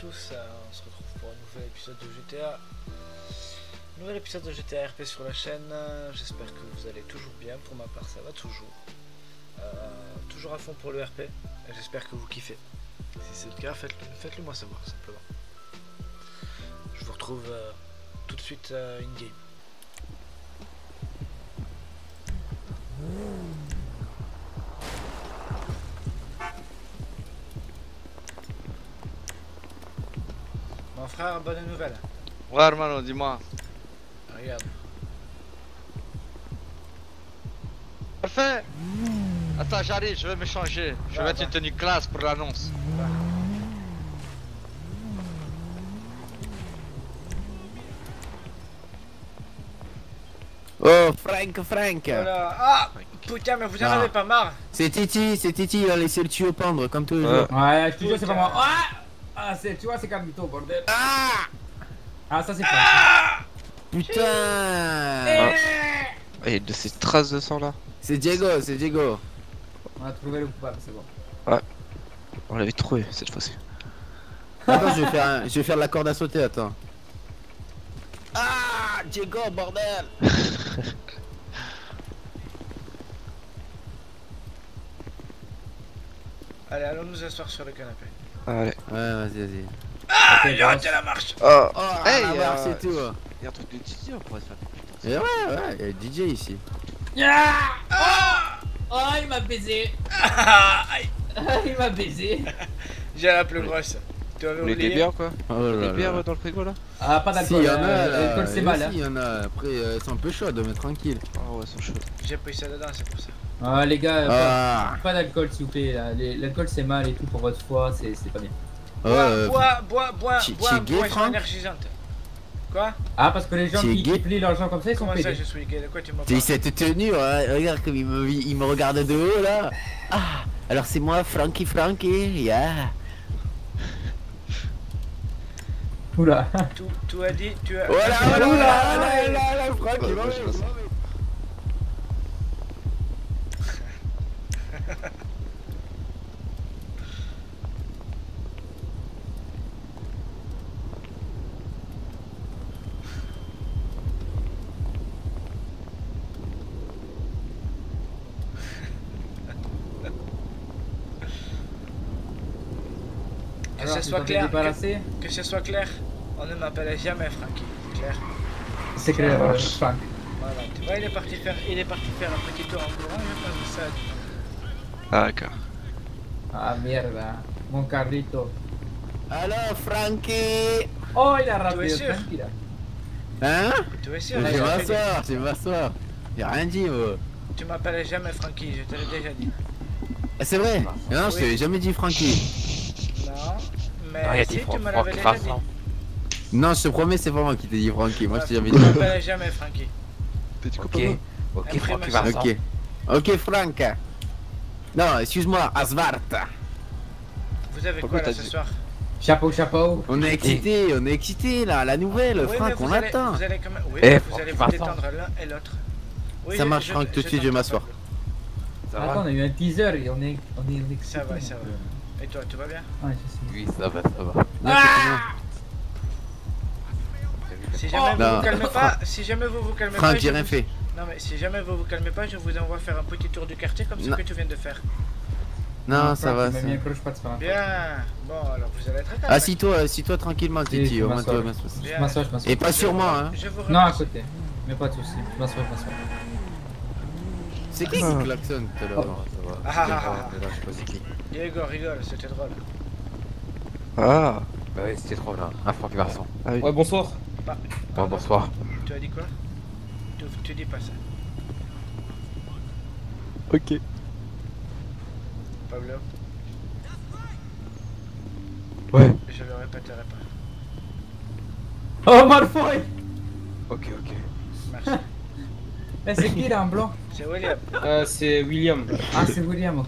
tous, euh, on se retrouve pour un nouvel épisode de GTA. Nouvel épisode de GTA RP sur la chaîne, j'espère que vous allez toujours bien, pour ma part ça va toujours. Euh, toujours à fond pour le RP, j'espère que vous kiffez. Si c'est le cas, faites-le faites moi savoir simplement. Je vous retrouve euh, tout de suite euh, in-game. Mon frère, bonne nouvelle. Ouais, hermano, dis-moi. Regarde. Parfait Attends, j'arrive, je vais me changer. Je Va, vais mettre une tenue classe pour l'annonce. Oh, Frank, Frank Voilà. Ah Putain, mais vous en Ah. avez pas marre C'est Titi, c'est Titi, il a laissé le tuyau pendre, comme toujours. Ouais, je te jure, c'est pas moi. Ah, ah c'est, tu vois, c'est Carlito, bordel. Ah Ah, ça, c'est pas. Putain Eh Et de ces traces de sang là C'est Diego, c'est Diego. On a trouvé le coupable, c'est bon. On l'avait trouvé cette fois-ci. Attends, je vais faire, un- je vais faire la corde à sauter, attends. Ah Diego, bordel Allez, allons nous asseoir sur le canapé. Allez. Ouais, vas-y, vas-y. Ah, il a raté la marche Oh Oh, Hey, euh, c'est tout. Y'a un truc de Didier, on pourrait se faire putain. Et ouais, ouais, il y a DJ ici. Yeah oh, oh, il m'a baisé. Ah. Ah, il m'a baisé. J'ai la plus grosse. Tu avais oublié bières quoi Oh là Des là. bières dans le frigo là Ah, pas Si, d'alcool. il y en a euh, là. L'alcool, c'est Et mal. aussi, Hein. il y en a. Après, euh, c'est un peu chaud, mais tranquille. Ah ouais, ils sont chauds. J'ai pris ça dedans, c'est pour ça. Ah, les gars, Ah pas, pas d'alcool, s'il vous plaît. L'alcool, c'est mal et tout pour votre foie, c'est pas bien. Bois, euh, bois, bois, bois, tu- bois, tu gay, boisson Franck énergisante. Quoi? Ah, parce que les gens Tu es qui, gay? qui plient l'argent comme ça, ils sont Comment ça, je suis gay? De quoi tu m'as T'as eu cette tenue, ouais, regarde comme il me, il me regarde de haut là. Ah, alors c'est moi, Frankie Frankie, yeah. Oula. tout, tout a dit, tu as... Voilà, tu as- voilà, Oula, voilà, là, là, Franck, Ouais, il moi, va je vois ça. Que Alors, ce soit clair, que, que ce soit clair, on ne m'appelle jamais Frankie, clair C'est clair, euh. Voilà, tu vois, il est parti faire, il est parti faire un petit tour en courant, j'ai pas vu ça. Ah d'accord. Ah, merde. Mon Carlito. Alors Frankie Oh, il a Tu es raté, sûr? tranquille. Hein Tu es Je sûr? Vais rien dit. m'asseoir, je vais m'asseoir. J'ai rien dit, moi. Tu m'appelles jamais Frankie, je te l'ai déjà dit. Ah, c'est vrai Non, je t'ai jamais dit Frankie. Non, mais Non, il a si tu Franck, me l'avais Franck déjà dit. Vincent. Non, je te promets, c'est pas moi qui t'ai dit Frankie. Moi, je t'ai jamais Tu dit. m'appelles jamais. Petit Ok, copain. ok, Après, Franck merci. Vincent. Ok. Ok, Franck. Non, excuse-moi, Asvarta. Vous avez Pourquoi quoi là t'as ce dit- soir Chapeau, chapeau. On est excité, on est excité là, la nouvelle, Oui, Franck, on allez- attend. Vous allez quand même... Oui, Eh, vous Franck allez vous détendre l'un et l'autre. Oui, Ça je- marche, je- Franck, tout de je suite, je vais m'asseoir. Attends, on a eu un teaser et on est, on est, on est Ça va, ça va. Et toi, tout va bien Ouais, je sais. Oui, ça va, ça va. Non, c'est Si jamais vous Non. vous calmez pas, si jamais vous vous calmez. Franck, pas, j'ai rien vous- fait. Non mais si jamais vous vous calmez pas, je vous envoie faire un petit tour du quartier comme ce Non. que tu viens de faire. Non, ça va. m'a ça- la Bien. Bon, alors vous allez être calme. Assis-toi, assis-toi tranquillement, Si, Titi, je tu m'assois. vas. Je m'assois, je m'assois. Et pas sur moi, hein. Je vous Non, à côté. Mais pas de soucis. Je m'assois, je m'assois. C'est qui qui klaxonne tout à l'heure? Ça va. Ah, ah, ah. Diego rigole, c'était drôle. Ah Bah ouais, c'était trop là. Un Franck Vincent. Ah oui. Ouais, bonsoir. Bon, pardon, bonsoir. Tu as dit quoi? Tu, tu dis pas ça. Ok. Pablo, Ouais. je le répéterai pas. Oh, Malfoy Ok, ok. Merci. C'est qui là en blanc C'est William. Euh, c'est William. Ah, c'est William.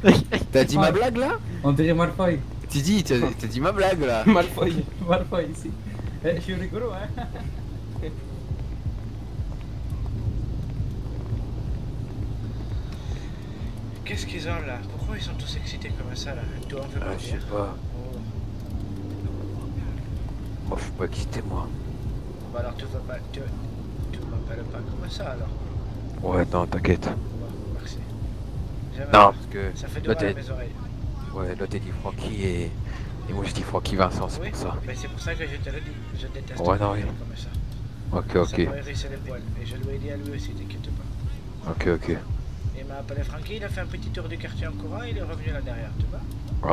T'as dit ma blague là On dirait Malfoy. Titi, t'as t'as dit ma blague là Malfoy. Malfoy ici. Eh, je suis rigolo, hein. Qu'est-ce qu'ils ont là? Pourquoi ils sont tous excités comme ça là? Toi, on veut Ah, pas je sais pas. Oh. Oh, faut pas quitter moi. Bah alors tu vas pas. Tu, tu m'appelles pas comme ça alors. Ouais, non, t'inquiète. Merci. Non, parce que Ça fait là, mal à mes oreilles. ouais, là t'es dit Francky et... et moi je dis Francky Vincent, c'est Oui, pour ça. mais c'est pour ça que je te le dis. Je déteste Ouais, les non, oui. comme ça. Ok, ok, me hérissait les poils. Et je lui ai dit à lui aussi, t'inquiète pas. ok, ok. Il m'a appelé Francky, il a fait un petit tour du quartier en courant, il est revenu là derrière, tu vois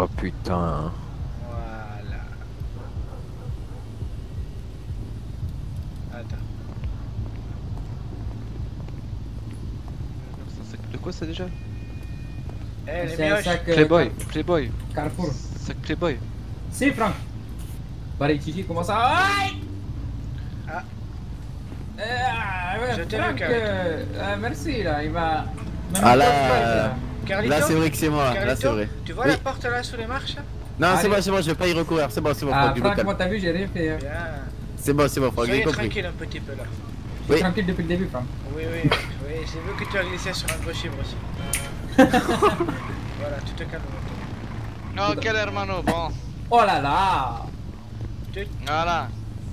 Oh putain. Voilà. Attends. C'est un sac de quoi ça déjà Eh, les C'est un mioches sac euh, Playboy, Playboy, Car- Carrefour. sac Playboy. Si, Franck. Barry comment ça Aïe Ah. Euh, ah, Franck, euh, euh, merci, là, il va... même Ah là, là. Carlito Là c'est vrai que c'est moi, là Carlito, c'est vrai. Tu vois Oui. la porte là sous les marches là? Non, c'est bon, c'est bon, je vais pas y recourir. C'est bon, c'est bon, Ah, Franck, moi, t'as vu, j'ai rien fait. hein. C'est bon, c'est bon, Franck, j'ai compris. tranquille un petit peu là. Oui. tranquille depuis le début, Franck. Oui, oui, oui, j'ai vu que tu as glissé sur un gros chibre aussi. voilà, tu te calmes maintenant. Ok, hermano, bon. Oh là là Voilà.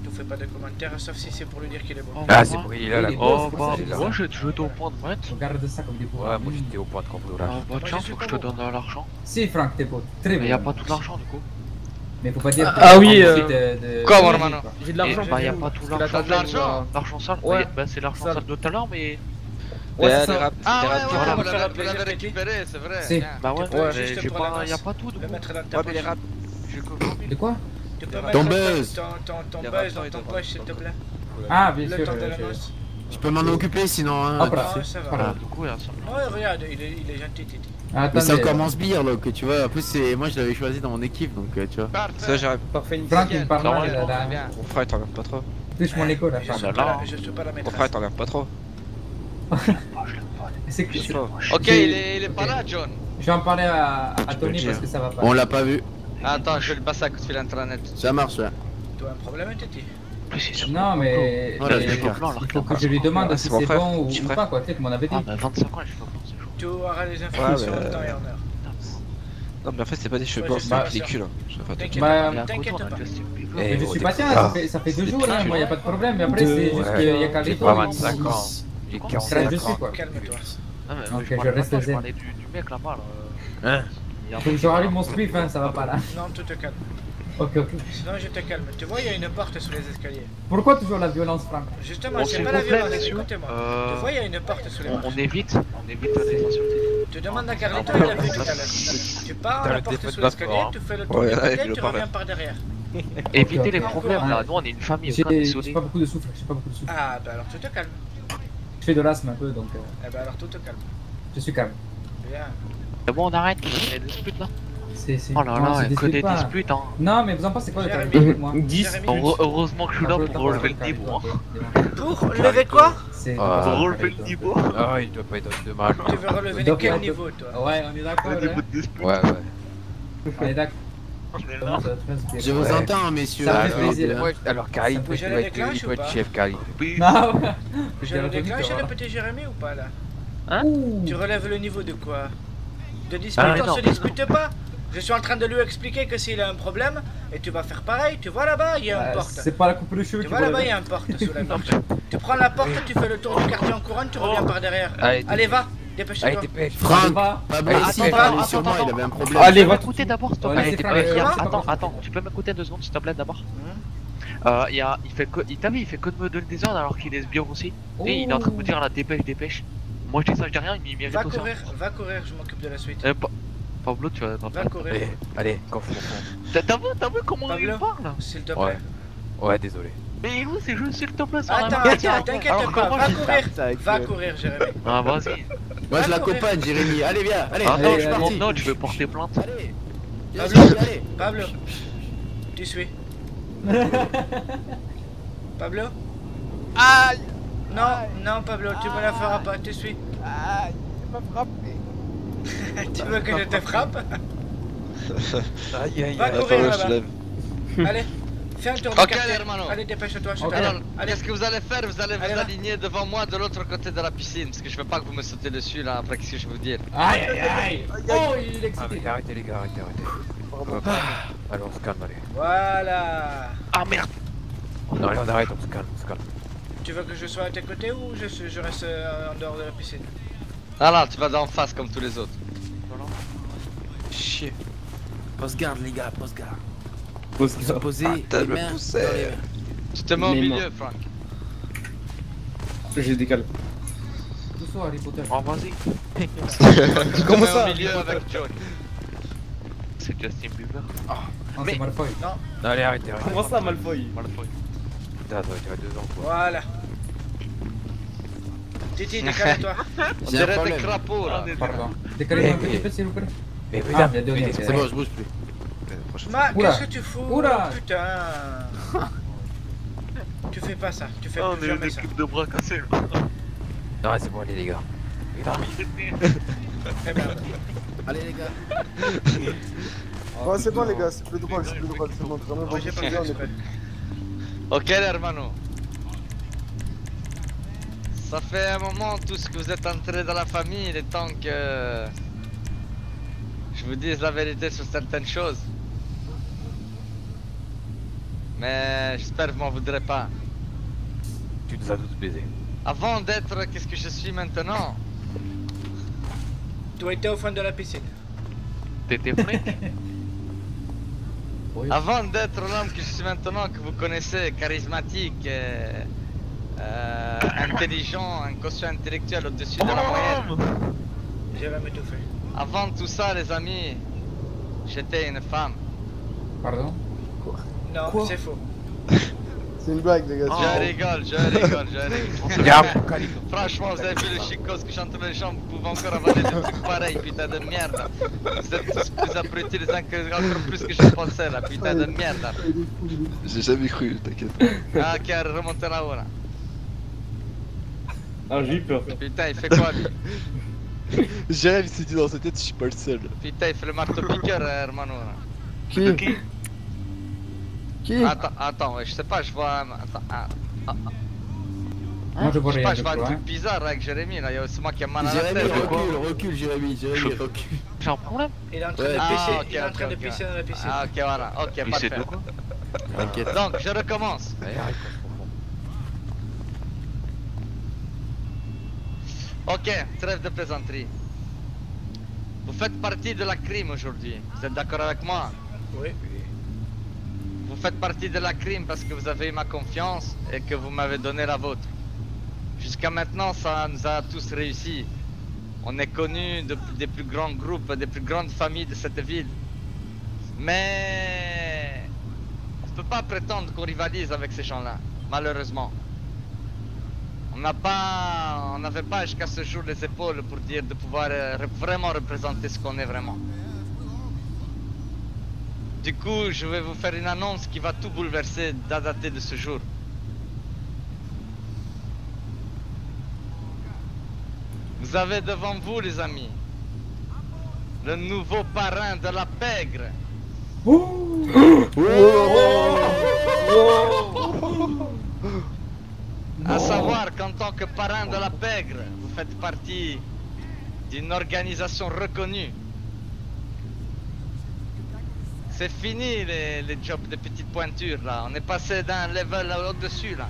Tu fais pas de commentaires sauf si c'est pour lui dire qu'il est bon. Ah, c'est bon, il est là, pour est là. moi, je, étais au point de mettre. Regarde ça comme des pauvres. Ouais, moi j'étais au point de cambriolage. Ah bah tiens, je suis faut que je te donne de l'argent. Si, Franck, t'es beau. Très Mais y a beau. pas tout l'argent du coup. Mais faut pas dire. Ah que- oui, euh, de- Comment, hermano. J'ai de Et l'argent. bah y a pas tout l'argent. De l'argent L'argent sale Ouais. Bah c'est l'argent Sale. sale de tout à l'heure, mais. Ouais, c'est les ça. rap- Ah les ouais, rap- ouais, Voilà, vous l'avez récupéré, c'est vrai. Bah ouais, juste j'ai pas. l'avance. Y a pas tout du Le coup. mettre dans ta Ouais, mais les rap. De quoi Tu peux Ton mettre Ton ton- buzz. ton, ton, ton Les buzz dans ton poche, s'il te plaît. Ah, bien Le sûr. temps de la je- noce. Je peux m'en occuper sinon. Hein, Hop là. Ah, ça va. Voilà. Du coup, y a ça. Ouais, regarde, il est, il est gentil, Titi. Ah, Mais euh, mon sbire, là, que tu vois. En plus, c'est moi je l'avais choisi dans mon équipe, donc euh, tu vois. Ça, j'arrive. Parfait, Franck, il me parle Ça mal, là, bien. Mon frère, il t'emmerde pas trop. Touche mon écho, là, Je suis là, pas là. la- la Mon maîtresse. frère, il t'emmerde pas trop. C'est que- Je sais pas. Ok, il est, il est pas là, John. Je vais en parler à, à le Tony parce que ça va pas. On l'a pas vu. Attends, je vais lui passer un coup de fil intranet. Ça marche, ouais. Tu as un problème, Titi Non, le mais. Voilà, mais- je Il faut plan, Il faut que je lui demande Ah, si c'est bon ou ou pas, quoi. Tu sais, comme on avait dit. Ah bah 25 ans, je fais pas plan, c'est chaud. Tu auras les informations Ouais, en mais- temps et en heure. Non, mais en fait, c'est pas des cheveux blancs, c'est des pellicules. hein. T'inquiète Bah, pas. Eh, Mais je oh, suis patient, pas- ça fait, ça fait deux jours, là, moi, y a pas de problème. Mais après, c'est juste qu'il y a J'ai Carlito. Pas il- 25 ans. J'ai Reste 45 dessus, ans. quoi. Calme-toi. Ah, mais Ok, je je reste pas, je parlais du, du mec là-bas là. Hein a un Faut que je rallume mon spliff, hein, ça va pas là. Non, tu te calmes. Ok, ok. Sinon, je te calme. Tu vois, il y a une porte sous les escaliers. Pourquoi toujours la violence, Franck Justement, Bon, c'est pas la violence, écoutez-moi. euh, Tu vois, il y a une porte sous les On, marches. on évite, on évite les insultes. Tu demandes à Carlito, Ah, il l'a vu tout à l'heure. Tu pars la porte sous de l'escalier, tu fais le tour Ouais, du côté, tu reviens par derrière. Évitez les problèmes là. Nous, on est une famille, J'ai pas beaucoup de souffle, j'ai pas beaucoup de souffle. Ah, bah alors tu te calmes. Je fais de l'asthme un peu, donc euh, Eh bah alors tu te calmes. je suis calme. Bien. C'est bon, on arrête les disputes là? C'est, c'est... Oh là là, c'est que des dispute pas. disputes hein. Non, mais vous en pensez quoi de Jérémy. Moi? 10. Jérémy, Heure- Heureusement que je suis là peu le pour relever le Carlito, niveau. hein. Pour lever quoi? C'est Ah. Pour relever le niveau. Ah, il doit pas être de mal. Tu veux relever quel niveau, toi? Ouais, on est d'accord, Le là niveau de dispute. Ouais, ouais. On est d'accord. Va Je vous entends, messieurs. Ça fait Alors, plaisir. euh, alors il le doit être, chef Carlito. Oui. Ah ouais Je le déclenche le petit Jérémy ou pas là Ouh. Tu relèves le niveau de quoi De dispute, Ah, on se dispute pas Je suis en train de lui expliquer que s'il a un problème, et tu vas faire pareil, tu vois là-bas, il y a une Euh, porte. C'est pas la coupe de cheveux Tu vois va là-bas, il y a une porte sous la porte. Tu prends la porte, tu fais le tour du quartier en courant, tu reviens par derrière. Allez, Allez, va, Allez, dépêche-toi. dépêche. Franck, Va. Pablo sur moi, attends, il avait un problème. Allez, Tu peux va. m'écouter d'abord, s'il te Ouais, plaît. Attends, attends, tu peux m'écouter deux secondes, s'il te plaît, d'abord Euh, il y a, il fait que, il t'a vu, il fait que de me donner des ordres alors qu'il est sbire aussi. Et il est en train de me dire la dépêche, dépêche. Moi je dis ça, je dis rien, il mérite Va aussi. courir, va courir, je m'occupe de la suite. Euh, Pa- Pablo, tu vas Va courir, Allez, allez, confond. T'as t'as vu, t'as vu comment Pablo il parle s'il te Ouais. plaît. Ouais, désolé. Mais où c'est juste te plaît, ça Attends, attends, t'inquiète pas, va courir, va courir, Jérémy. Ah vas-y. Moi je l'accompagne, Jérémy. Allez, viens, allez. Attends, allez, je vais porter plainte. Allez. Pablo. Allez. Pablo, tu suis. Pablo Aïe Non, non, Pablo, tu me la feras pas, tu suis. Aïe Il m'a frappé tu veux que je te frappe? Aïe, Va courir là-bas. Allez, fais un tour Ok, quartier. hermano. Allez, dépêche-toi, je Ok. t'attends. Alors, Allez, qu'est-ce que vous allez faire? Vous allez vous Allez, aligner devant moi de l'autre côté de la piscine. Parce que je veux pas que vous me sautez dessus là après, qu'est-ce que je vais vous dire? Aïe aïe aïe Oh, il est Ah, excité arrêtez les gars, arrêtez, arrêtez. Allez, on se calme, allez. voilà. Ah merde On arrête, on arrête, on se calme, on se calme. Tu veux que je sois à tes côtés ou je, suis- je reste euh, en dehors de la piscine? Non, non, tu vas d'en face comme tous les autres. Chier. Post-garde, les gars, post-garde. Pose Vous posez t'as les me mains dans les mains. Tu te mets au Les milieu, Franck. Je décale. Bonsoir Harry Potter. Oh, vas-y. Comment ça au milieu avec Joke. C'est Justin Bieber. Non, Mais- c'est Malfoy. Non, allez, arrêtez, arrêtez. Comment ça, Malfoy Malfoy. Putain, deux ans, quoi. Voilà. Titi, décale-toi. On J'ai un dirait des problème. crapauds là. Pardon. Décalez-moi un petit peu s'il vous plaît. Mais Ah, putain, il y a deux liens. C'est bon, je bouge plus. Prochaine Ma, qu'est-ce que tu fous Oula. Putain Tu fais pas ça, tu fais Oh, on plus est une jamais ça. équipe de bras cassés. Non, c'est bon, allez, les gars. Eh merde. Allez, les gars. Oh, c'est bon, les gars, c'est plus drôle, c'est plus drôle, c'est bon. J'ai pas on est. Ok, les hermanos. Ça fait un moment tous que vous êtes entrés dans la famille, il est temps que je vous dise la vérité sur certaines choses. Mais j'espère que vous m'en voudrez pas. tu nous as tous baisés. Avant d'être qu'est-ce que je suis maintenant, Tu étais au fond de la piscine. T'étais prêt Oui. avant d'être l'homme que je suis maintenant, que vous connaissez, charismatique, euh, euh, intelligent, un quotient intellectuel au-dessus de la moyenne. J'ai même étouffé. Avant tout ça, les amis, j'étais une femme. Pardon? Non, c'est faux. C'est une blague, les gars. Oh. Je rigole, je rigole, je rigole. Franchement, vous avez vu le chicos que chante les jambes, vous pouvez encore avaler des trucs pareils, putain de merde. Vous êtes tous plus abrutis les uns que, encore plus que je pensais là, putain de merde. J'ai jamais cru, t'inquiète. Ah, qui a remonté là-haut là. Ah, j'ai eu peur. Putain, il fait quoi lui? Jérémy il s'est dit dans sa tête, je suis pas le seul. Putain, il fait le marteau piqueur, euh, hermano. là. Qui? Qui Attends, attends, ouais, je sais pas, je vois. un- Attends, Moi je vois je sais rien pas, de je vois un truc hein. bizarre avec Jérémy là, aussi moi qui ai mal à la Jérémy, tête. quoi. recule, recule, Jérémy, Jérémy, recule. J'ai un problème Il est en train Ouais. de Ah, pisser, ok, il est en ok, train de ok. pisser dans la piscine. Ah, ok, voilà, ok, Il parfait. sait de quoi T'inquiète. Donc, je recommence. Ok, trêve de plaisanterie. Vous faites partie de la crime aujourd'hui. Vous êtes d'accord avec moi? Oui. Faites partie de la crime parce que vous avez eu ma confiance et que vous m'avez donné la vôtre. Jusqu'à maintenant, ça nous a tous réussi. On est connus de- des plus grands groupes, des plus grandes familles de cette ville. Mais on ne peut pas prétendre qu'on rivalise avec ces gens-là, malheureusement. On n'a pas, on n'avait pas jusqu'à ce jour les épaules pour dire de pouvoir euh, vraiment représenter ce qu'on est vraiment. Du coup, je vais vous faire une annonce qui va tout bouleverser à dater de ce jour. Vous avez devant vous, les amis, le nouveau parrain de la pègre. À savoir qu'en tant que parrain de la pègre, vous faites partie d'une organisation reconnue. C'est fini les, les jobs de petites pointures là, on est passé d'un level au-dessus là.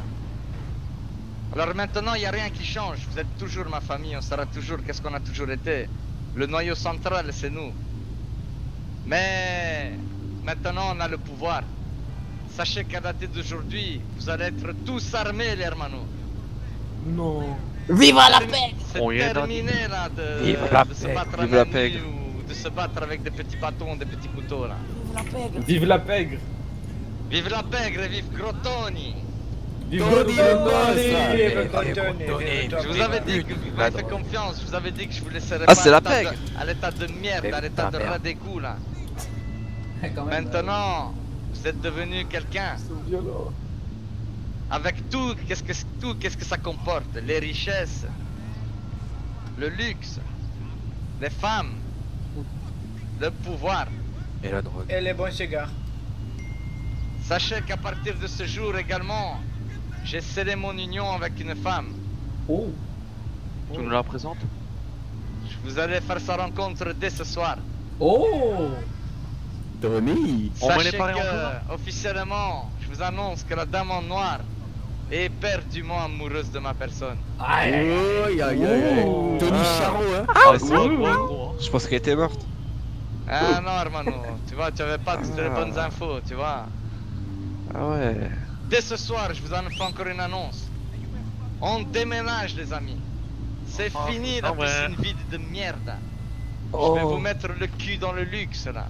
Alors maintenant, il n'y a rien qui change, vous êtes toujours ma famille, on sera toujours qu'est-ce qu'on a toujours été. Le noyau central, c'est nous. Mais maintenant, on a le pouvoir. Sachez qu'à dater d'aujourd'hui, vous allez être tous armés, les hermanos. Non. Viva la paix C'est dans- terminé là de, la se paix. battre à Vive la main paix. nue ou de se battre avec des petits bâtons, des petits couteaux là. Vive la pègre. Vive la pègre et vive Grotoni Vive Tony, vive Je vous avais dit que vous m'avez fait confiance, je vous avais dit que je vous laisserais Ah, pas la l'état de- pègre. à l'état de merde, à l'état de radégout là. Maintenant, vous êtes devenu quelqu'un. Avec tout, qu'est-ce que tout, qu'est-ce que ça comporte? Les richesses, le luxe, les femmes, le pouvoir. Et la drogue. Et les bons cigares. Sachez qu'à partir de ce jour également, j'ai scellé mon union avec une femme. Oh Tu nous la présentes? Vous allez faire sa rencontre dès ce soir. Oh Tony On met les Sachez que, officiellement, je vous annonce que la dame en noir est éperdument amoureuse de ma personne. Aïe, aïe, aïe. Aïe aïe aïe Tony Ah. Charron hein Ah, gros, gros. Je pense qu'elle était morte. Ah non, hermano, tu vois, tu avais pas toutes les Ah. bonnes infos, tu vois. Ah ouais. Dès ce soir, je vous en fais encore une annonce. On déménage, les amis. C'est Oh, fini la putain, ouais. piscine vide de merde. Je Oh. vais vous mettre le cul dans le luxe là.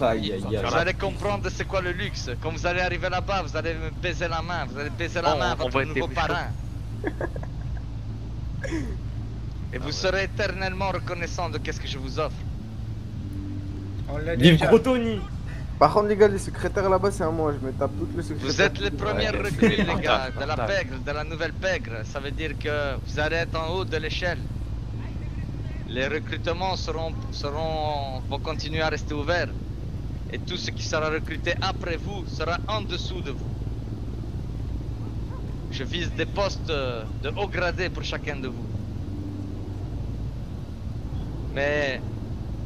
Aïe, aïe, Vous allez comprendre c'est quoi le luxe. Quand vous allez arriver là-bas, vous allez me baiser la main. Vous allez baiser la Oh, main à votre nouveau parrain. Et vous serez éternellement reconnaissant de qu'est-ce que je vous offre. On l'a dit. Vive gros Tony Par contre, les gars, les secrétaires là-bas, c'est à moi. Je me tape toutes les secrétaires. Vous êtes les premières Ouais. recrues, les gars, de la pègre, de la nouvelle pègre. Ça veut dire que vous allez être en haut de l'échelle. Les recrutements seront, seront, vont continuer à rester ouverts. Et tout ce qui sera recruté après vous sera en dessous de vous. Je vise des postes euh, de haut gradé pour chacun de vous. Mais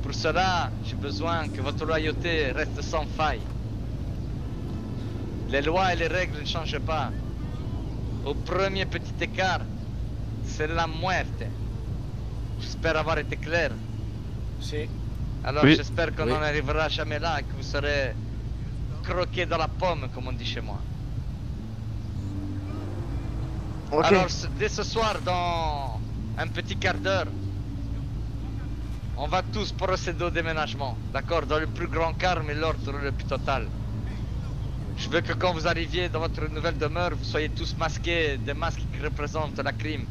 pour cela, j'ai besoin que votre loyauté reste sans faille. Les lois et les règles ne changent pas. Au premier petit écart, c'est la muerte. J'espère avoir été clair. Si. Alors Oui. j'espère qu'on Oui. n'en arrivera jamais là et que vous serez croqué dans la pomme, comme on dit chez moi. Alors dès ce soir, dans un petit quart d'heure, on va tous procéder au déménagement. D'accord Dans le plus grand calme et l'ordre le plus total. Je veux que quand vous arriviez dans votre nouvelle demeure, vous soyez tous masqués, des masques qui représentent la crime.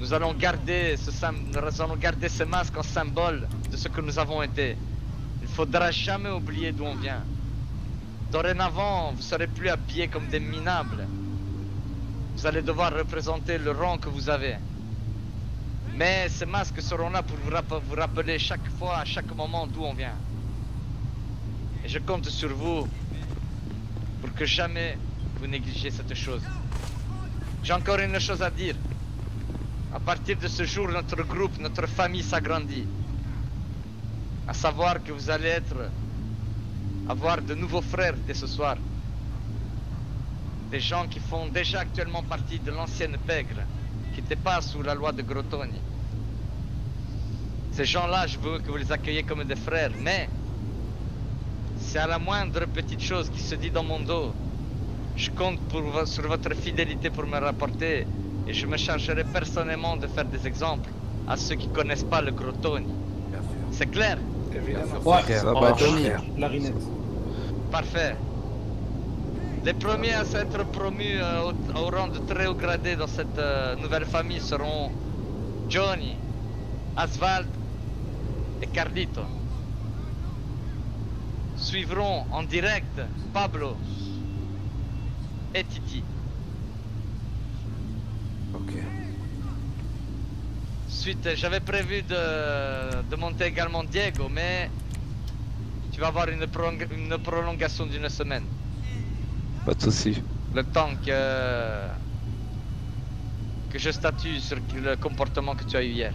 Nous allons garder ce nous en symbole de ce que nous avons été. Il faudra jamais oublier d'où on vient. Dorénavant, vous serez plus habillés comme des minables. Vous allez devoir représenter le rang que vous avez. Mais ces masques seront là pour vous, rapp- vous rappeler chaque fois, à chaque moment d'où on vient. Et je compte sur vous pour que jamais vous négligiez cette chose. J'ai encore une chose à dire. À partir de ce jour, notre groupe, notre famille s'agrandit. À savoir que vous allez être, avoir de nouveaux frères dès ce soir. Des gens qui font déjà actuellement partie de l'ancienne pègre, qui n'était pas sous la loi de Grotoni. Ces gens-là, je veux que vous les accueillez comme des frères, mais c'est à la moindre petite chose qui se dit dans mon dos. Je compte pour vo- sur votre fidélité pour me rapporter et je me chargerai personnellement de faire des exemples à ceux qui connaissent pas le Grotoni. C'est clair? Évidemment. Ouais, oh. Larinette. Parfait. Les premiers à s'être promus euh, au, au rang de très haut gradé dans cette euh, nouvelle famille seront Johnny, Aswald et Carlito. Suivront en direct Pablo et Titi. Ok. Suite, j'avais prévu de, de monter également Diego, mais tu vas avoir une, prolong- une prolongation d'une semaine. Pas de soucis. Le temps que, que je statue sur le comportement que tu as eu hier.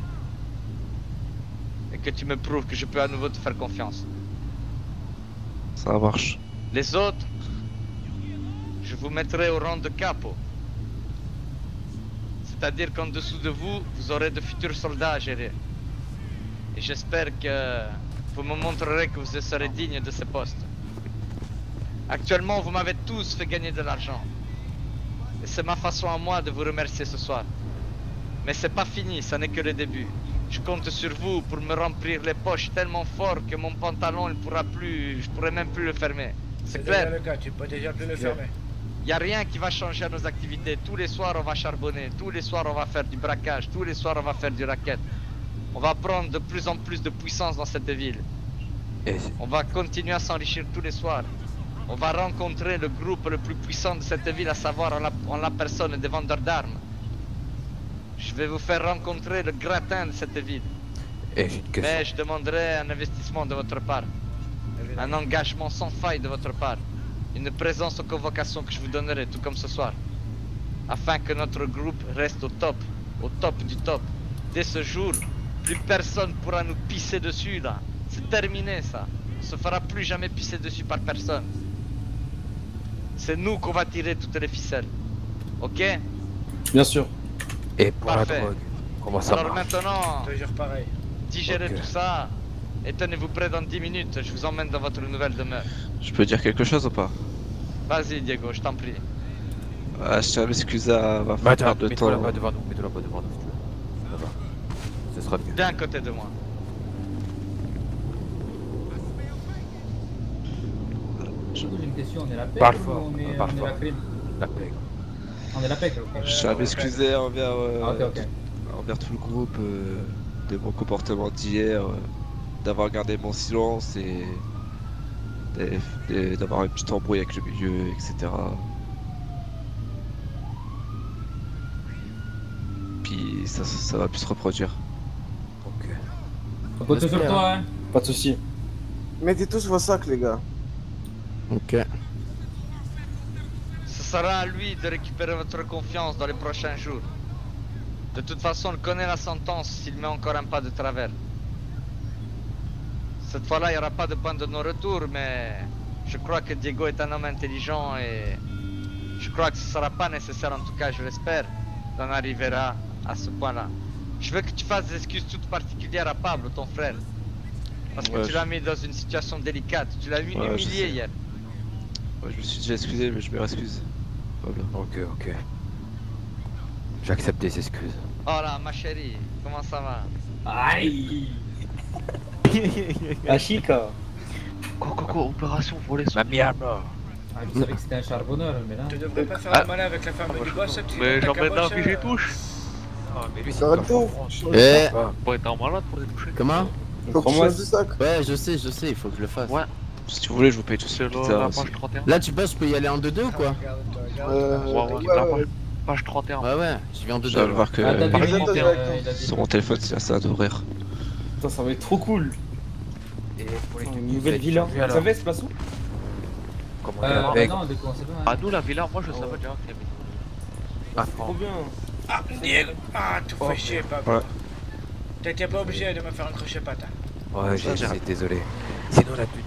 Et que tu me prouves que je peux à nouveau te faire confiance. Ça marche. Les autres, je vous mettrai au rang de capo. C'est-à-dire qu'en dessous de vous, vous aurez de futurs soldats à gérer. Et j'espère que vous me montrerez que vous serez digne de ces postes. Actuellement, vous m'avez tous fait gagner de l'argent. Et c'est ma façon à moi de vous remercier ce soir. Mais c'est pas fini, ça n'est que le début. Je compte sur vous pour me remplir les poches tellement fort que mon pantalon ne pourra plus, je pourrai même plus le fermer. C'est C'est déjà clair le cas, tu peux déjà plus le fermer. Il a rien qui va changer à nos activités. Tous les soirs, on va charbonner. Tous les soirs, on va faire du braquage. Tous les soirs, on va faire du racket. On va prendre de plus en plus de puissance dans cette ville. Et On va continuer à s'enrichir tous les soirs. On va rencontrer le groupe le plus puissant de cette ville, à savoir en la, en la personne des vendeurs d'armes. Je vais vous faire rencontrer le gratin de cette ville. et j'ai une question. Mais je demanderai un investissement de votre part. Un engagement sans faille de votre part. Une présence aux convocations que je vous donnerai, tout comme ce soir. Afin que notre groupe reste au top, au top du top. Dès ce jour, plus personne pourra nous pisser dessus là. C'est terminé ça. On se fera plus jamais pisser dessus par personne. c'est nous qu'on va tirer toutes les ficelles. Ok? Bien sûr. Et pour Parfait. la drogue, comment ça Alors marche maintenant, Toujours pareil. digérez tout ça et tenez-vous prêts dans 10 minutes. Je vous emmène dans votre nouvelle demeure. Je peux dire quelque chose ou pas? Vas-y, Diego, je t'en prie. ah, Je tiens à m'excuser à ma Bah, femme attends, de mets-toi temps. là-bas devant nous, mets-toi là-bas devant nous si tu veux. Ça va. Ce sera mieux. Viens à côté de moi. Une question, on est la PEC Parle ou fort, on est, parle on est fort. la crime? La plaie. On est la PEC. Je à m'excuser envers, euh, Ah, envers tout le groupe euh, de mon comportement d'hier, euh, d'avoir gardé mon silence et d'avoir un petit embrouille avec le milieu, etc. Puis ça, ça, ça va plus se reproduire. Ok. Sur J'espère. toi, hein. Pas de soucis. Mettez tous vos sacs, les gars. Ok. Sera à lui de récupérer votre confiance dans les prochains jours. De toute façon, il connaît la sentence s'il met encore un pas de travers. Cette fois-là, il n'y aura pas de point de non-retour, mais je crois que Diego est un homme intelligent et je crois que ce ne sera pas nécessaire, en tout cas, je l'espère, d'en arriver à, à ce point-là. Je veux que tu fasses des excuses toutes particulières à Pablo, ton frère. Parce que Ouais, tu je- l'as mis dans une situation délicate, tu l'as Ouais, humilié hier. Ouais, je me suis déjà excusé, mais je me réexcuse. Voilà. Ok, ok. J'accepte tes excuses. Oh là, ma chérie, comment ça va? Aïe La chica. Quoi, quoi, opération voler son. Mamie mort. ah, Je savais que c'était un charbonneur, mais là. Tu devrais pas faire Ah. le malin avec la femme du boss. tu Mais j'emmène un puis j'y euh, touche. Non, mais lui, c'est Ça va pas tout. Eh, Faut être un malade pour les toucher. comment? Faut que tu du sac. Ouais, je sais, je sais, il faut que je le fasse. Ouais. Si vous voulez, je vous paye tout C'est la aussi. page 31. Là, tu penses que je peux y aller en 2-2 ou quoi. Euh, Ouais, ouais, ouais, la ouais. page, page 31. Ouais, ouais, je vais en Je 2-2. viens de voir que Ah, euh, sur mon téléphone, c'est à d'ouvrir. Putain, ça va être trop cool. Et pour les Une nouvelle villa. Vous savez, ce place où Comment on est Euh, pas. Ah, nous, la villa, moi je Ouais. savais déjà. qu'il y avait- Ah, Trop bien. Ah, Diego Ah, tout Oh. fait chier, papa. Ouais. T'étais pas obligé de me faire un crochet patin. Ouais, j'ai- désolé. Sinon, la tenue,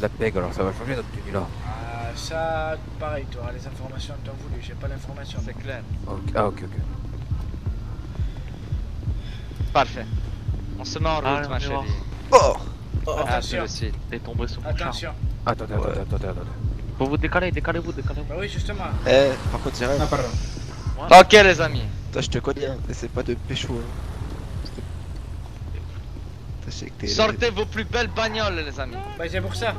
la peg, alors ça va changer notre tenue là. Ah, ça, pareil, tu auras les informations en temps voulu. J'ai pas l'information. C'est clair. Ah, ok, ok. Parfait. On se met en route, on ma chérie. Oh À tout Attention, de suite. T'es tombé sur mon attention. Attends, attends, attends, attends, attends. Faut vous décaler, décalez-vous, décalez-vous. Bah oui, justement. Eh, par contre, Irène, Ah, pardon. Ok, les amis. toi, je te connais, hein. Essaie pas de pécho. Hein. Sortez vos plus belles bagnoles, les amis. Bah c'est pour ça.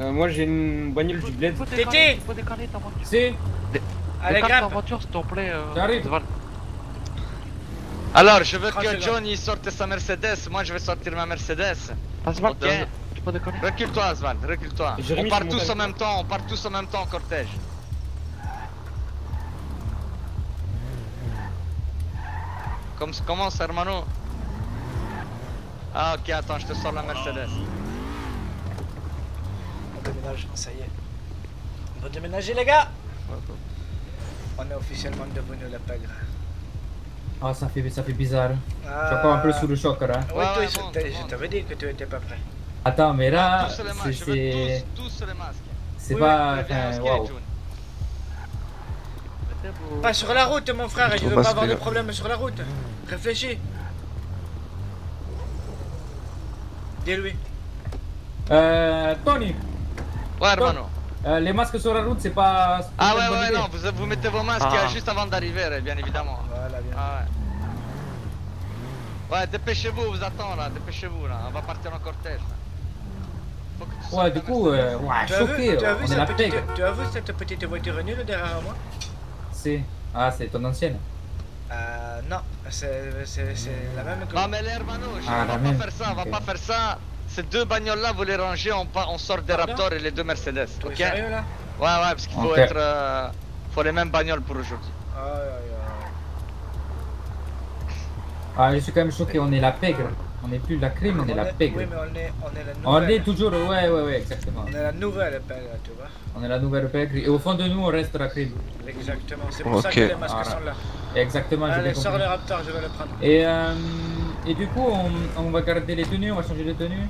Euh, Moi, j'ai une bagnole du bled. Tété faut décaler ta voiture. Si Allez, ta voiture, s'il te plaît. euh, J'arrive. Oswald. Alors, je veux 30 que. Johnny sorte sa Mercedes. Moi, je vais sortir ma Mercedes. Ok. euh, Recule-toi, Aswald, recule-toi. On part tous en même temps, on part tous en même temps en cortège. Comme, commence, hermano. Ah, ok, attends, je te sors la Mercedes. On déménage, ça y est. On va déménager, les gars. On est officiellement devenu la pègre. Ah, ça fait, ça fait bizarre. Je suis encore un peu sous le choc, là. Ouais, toi, ouais, je- bon, t'avais dit que tu étais pas prêt. Attends, mais là, tous les masques, c'est- c'est. tous, tous les masques. C'est Oui, pas. Enfin, Pas sur la route, mon frère. Je veux pas avoir de problème sur la route. Réfléchis. Dis-lui. Euh. Tony, Ouais, hermano. euh, les masques sur la route, c'est pas. Ah ouais, ouais, idée. non, vous, vous mettez vos masques Ah. euh, juste avant d'arriver, euh, bien évidemment. Voilà, bien. Ah ouais. Ouais, dépêchez-vous, on vous attend là, dépêchez-vous là, on va partir en cortège. là. Faut que tu sortes Ouais, du coup, euh, ouais, Tu as vu, choqué, tu as vu on est cette la petite, pègre. tu as vu cette petite voiture nulle derrière moi? C'est. Ah, c'est ton ancienne. Euh, non, c'est la même que Non mais les hermanos, Ah, on va même. pas faire ça, on va pas faire ça. Ces deux bagnoles là, vous les rangez, on, sort des Pardon Raptors et les deux Mercedes, ok sérieux là Ouais, ouais, parce qu'il faut être... euh, faut les mêmes bagnoles pour aujourd'hui. Aïe aïe aïe. Ah, je suis quand même choqué, on est la pègre. On n'est plus la crime, on est la pègre. Oui, mais on est, on est la On nouvelle. est toujours, ouais, ouais, ouais, exactement. On est la nouvelle pègre, tu vois. On est la nouvelle pègre. Et au fond de nous, on reste la crime. Exactement, c'est pour ça Ok. que les masques Voilà. sont là. Exactement, Allez, bien sors le Raptor, je vais le prendre. Et, euh, et du coup, on, on va garder les tenues, on va changer les tenues.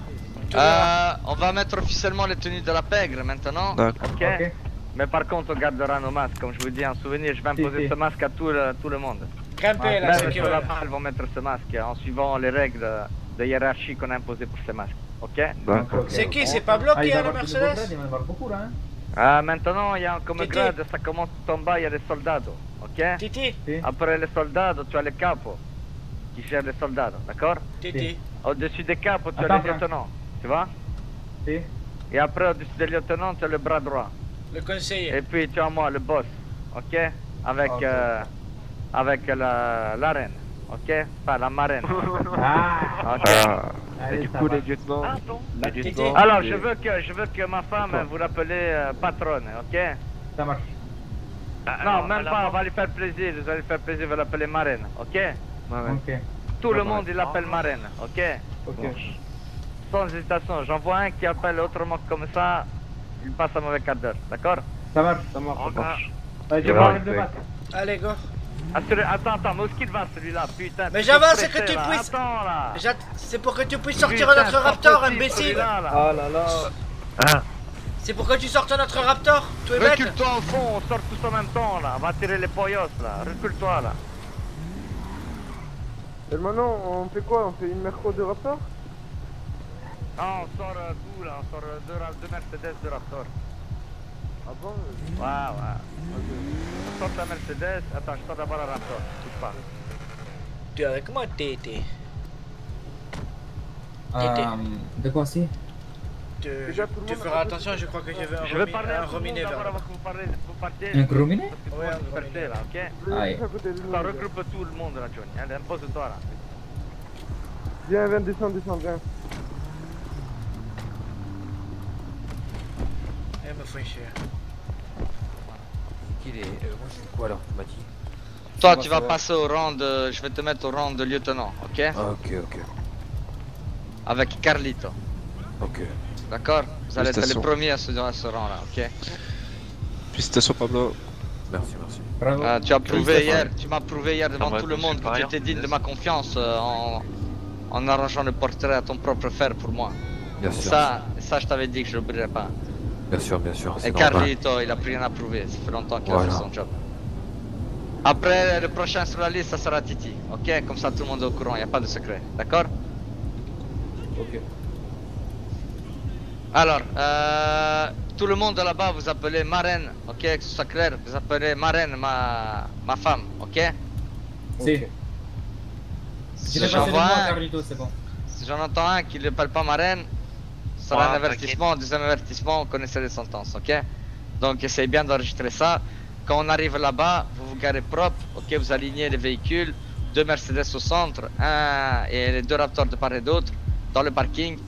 Euh, on va mettre officiellement les tenues de la pègre maintenant. D'accord. Ok. Ok. Mais par contre, on gardera nos masques. Comme je vous dis en souvenir, je vais imposer si. ce masque à tout le, tout le monde. Grimpez là, Même ceux qui sur la veulent. balle vont mettre ce masque en suivant les règles de hiérarchie qu'on a imposées pour ces masques. Ok C'est qui C'est Pablo Ah, qui plus de beaux grades, Mercedes il va en avoir beaucoup là. Hein. Ah, Maintenant, il y a comme Titi. grade, ça commence tout en bas, il y a les soldats. Ok Titi, Après les soldats, tu as les capos qui gèrent les soldats, d'accord Titi. Au-dessus des capos, tu as les lieutenants. Tu vois Si. Et après, au-dessus des lieutenants, tu as le bras droit. Le conseiller. Et puis tu as moi, le boss, ok Avec, Ok. euh, avec la, la reine, ok? Enfin, la marraine. Ah, Ok. Et allez, du ça coup, les lieutenants. Les Alors, je veux que, je veux que ma femme vous l'appelez euh, patronne, ok? Ça marche. Non, même pas, on va lui faire plaisir, vous allez lui faire plaisir, vous l'appelez marraine, ok? Ok. Tout le monde, il l'appelle marraine, ok? Ok. Sans hésitation, j'en vois un qui appelle autrement comme ça, il passe un mauvais quart d'heure, d'accord? Ça marche. Ça marche. Je ouais. base. Allez, go. Assure- Attends, attends, mais où est-ce qu'il va celui-là, putain Mais j'avance, es c'est que tu puisses- Attends là C'est pour que tu puisses sortir Putain, notre Raptor, imbécile. là. Ah là là. Ah, C'est pour que tu sortes notre Raptor. Tu es bête. Recule-toi au fond, on sort tous en même temps là, on va tirer les poyos là, recule-toi là. Et maintenant, on fait quoi? On fait une merco de Raptor? Non, on sort euh, d'où là? On sort euh, deux, deux Mercedes, deux Raptor. Ah bon Ouais, ouais. On sort la Mercedes, attends, je sors d'abord la Raptor, touche pas. Tu es avec moi, Tété. Euh, de quoi c'est Tu, tu feras attention, je crois que j'avais un, Je vais parler un rominé vers partiez. Un tout Ouais, le un dispersé, là, ok Je vais nous. Ça regroupe tout le monde là, Johnny. Allez, impose-toi là. Viens, viens, descends, descends, viens. Eh, me fais chier. qu'il est. euh, moi, je suis quoi alors Tu m'as dit Toi, tu vas va. passer au rang de. Je vais te mettre au rang de lieutenant, ok? Ah, ok, ok. Avec Carlito, Ok. d'accord? Vous allez être les premiers à ce, à ce rang là, ok? Félicitations, Pablo. Merci, merci. Bravo. Ah, tu as prouvé hier, tu m'as prouvé hier devant va, tout le monde que tu étais digne de ma confiance euh, en, en arrangeant le portrait à ton propre fer pour moi. Bien sûr. Ça, ça je t'avais dit que je l'oublierai pas. Bien sûr, bien sûr. Et normal. Carlito, il a plus rien à prouver, ça fait longtemps qu'il a fait son job. Après, le prochain sur la liste, ça sera Titi, ok? Comme ça tout le monde est au courant, il n'y a pas de secret, d'accord Ok. Alors, euh, tout le monde là-bas, vous appelez marraine, ok? Que ce soit clair, vous appelez marraine ma, ma femme, ok? Si. Si j'en entends un qui ne parle pas marraine, ça sera Ouais, un avertissement, deuxième avertissement, vous connaissez les sentences, ok? Donc essayez bien d'enregistrer ça. Quand on arrive là-bas, vous vous garez propre, ok? Vous alignez les véhicules, deux Mercedes au centre, un et les deux Raptors de part et d'autre, dans le parking.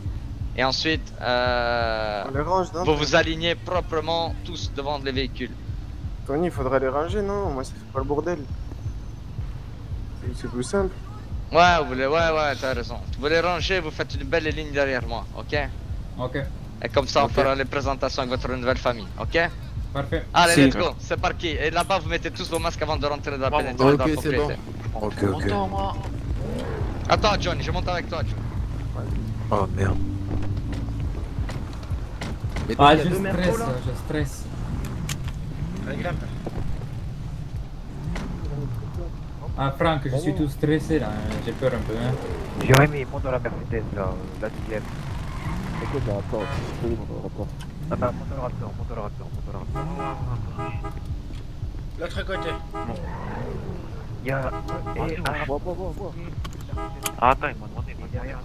Et ensuite, euh, On les range, non? vous vous alignez proprement tous devant les véhicules. Tony, il faudrait les ranger, non? Moi, ça fait pas le bordel. C'est- C'est plus simple. Ouais, vous voulez, ouais, ouais, t'as raison. Vous les rangez, vous faites une belle ligne derrière moi, ok? Ok. Et comme ça, on fera les présentations avec votre nouvelle famille, ok? Parfait. Allez, Si. let's go, c'est parti. Et là-bas, vous mettez tous vos masques avant de rentrer dans la Bon, pénétration ok, c'est. Ok, ok. Attends, John, je monte avec toi. John. Oh merde. Mais Ah, donc, je stresse, là je stresse. Ah, Franck, je suis tout stressé là, j'ai peur un peu. Hein. Jérémy, monte dans la Mercedes, là, la deuxième. Écoute, attends, c'est bon, on reprend. Ah bah, monte le Raptor, monte le Raptor, monte le Raptor. L'autre côté. Il y a. Et ah, Bois, bois, bois, bois. Ah, attends, il m'a demandé. il m'a derrière.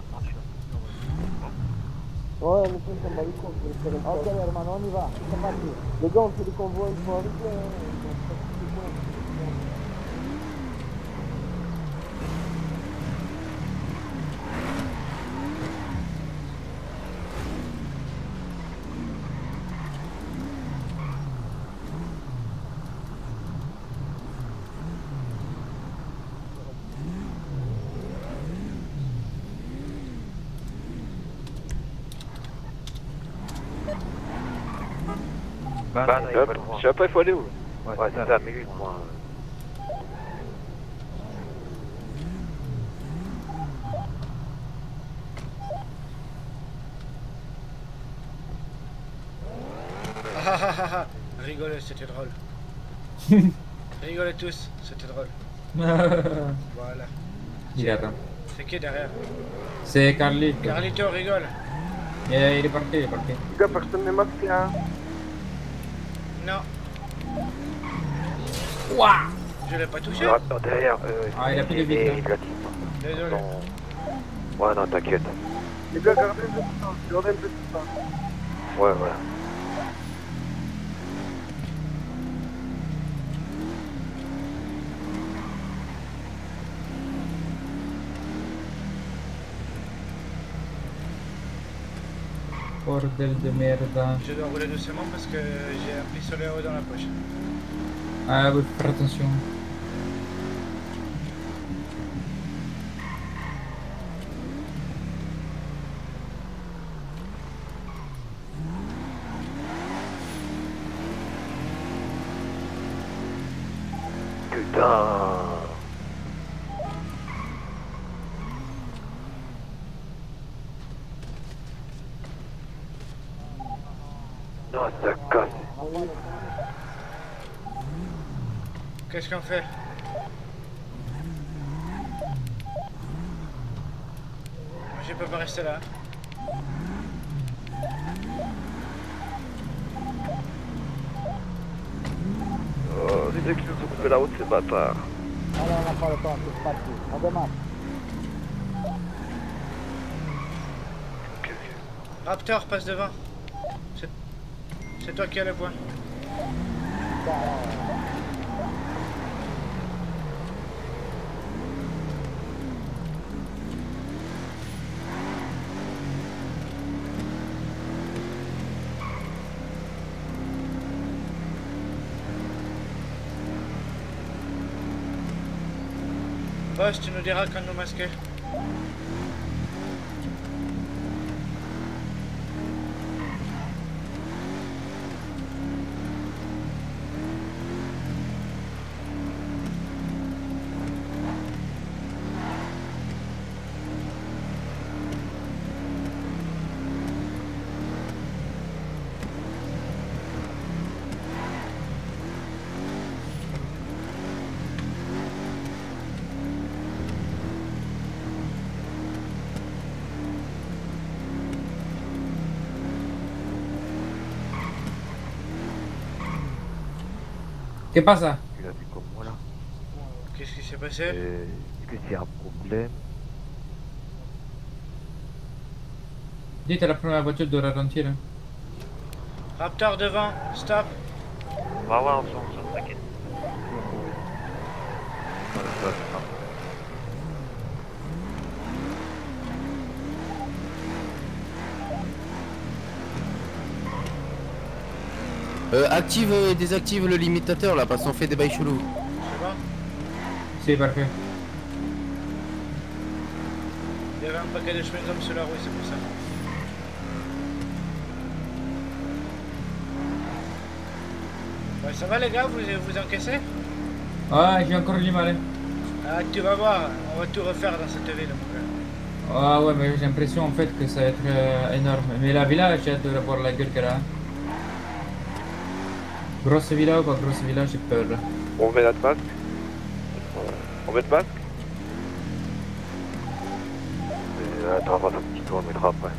Ouais, ça m'a eu compte. Ok, hermano, on y va. C'est parti. Les gars, on fait le convoi Bah, non, pas le droit. Je sais pas, il faut aller où Ouais, c'est ça, mais lui, moi. Ah, ah, ah, ah. Rigolez, c'était drôle. Rigolez tous, c'était drôle. Voilà. Il attend. C'est qui derrière? C'est Carlito. Carlito, rigole. Il est parti, il est parti. Les gars, personne n'est masqué, hein. Non, Ouah je l'ai pas touché. Derrière. Euh, Ah, il a plus de et- vie, et il l'a dit. Désolé. Non. Ouais, non, t'inquiète. Les gars, gardez un peu de temps. Gardez un peu de temps. Ouais, voilà. Bordel de merde. Je dois rouler doucement parce que j'ai un pistolet dans la poche. Ah, oui, faire attention. Qu'on fait je peux pas rester là. Oh, les mecs qui nous ont coupé la route, ces bâtards. Ok, ok. Raptor, passe devant. C'est- C'est toi qui as le point. Boss, tu nous diras quand nous masquer. ¿Qué pasa? Tu l'as vu comme moi là. Qu'est-ce qui s'est passé Euh, Est-ce que c'est un problème Dites à la première voiture de ralentir. Raptor devant, stop. Ouais, ouais, on s'en Euh, active et désactive le limitateur là, parce qu'on fait des bails chelous. C'est bon C'est parfait. Il y avait un paquet de chewing-gum sur la roue, c'est pour ça. Ouais, ça va les gars, vous vous encaissez? Ah, j'ai encore du mal. hein. Ah, tu vas voir, on va tout refaire dans cette ville, mon gars. Ah ouais, mais j'ai l'impression en fait que ça va être euh, énorme. Mais la villa, j'ai hâte de voir la gueule qu'elle a. Grosse villa ou pas grosse villa, j'ai peur. là. On met notre masque On met le masque Euh, attends, on va faire un petit tour, on mettra après.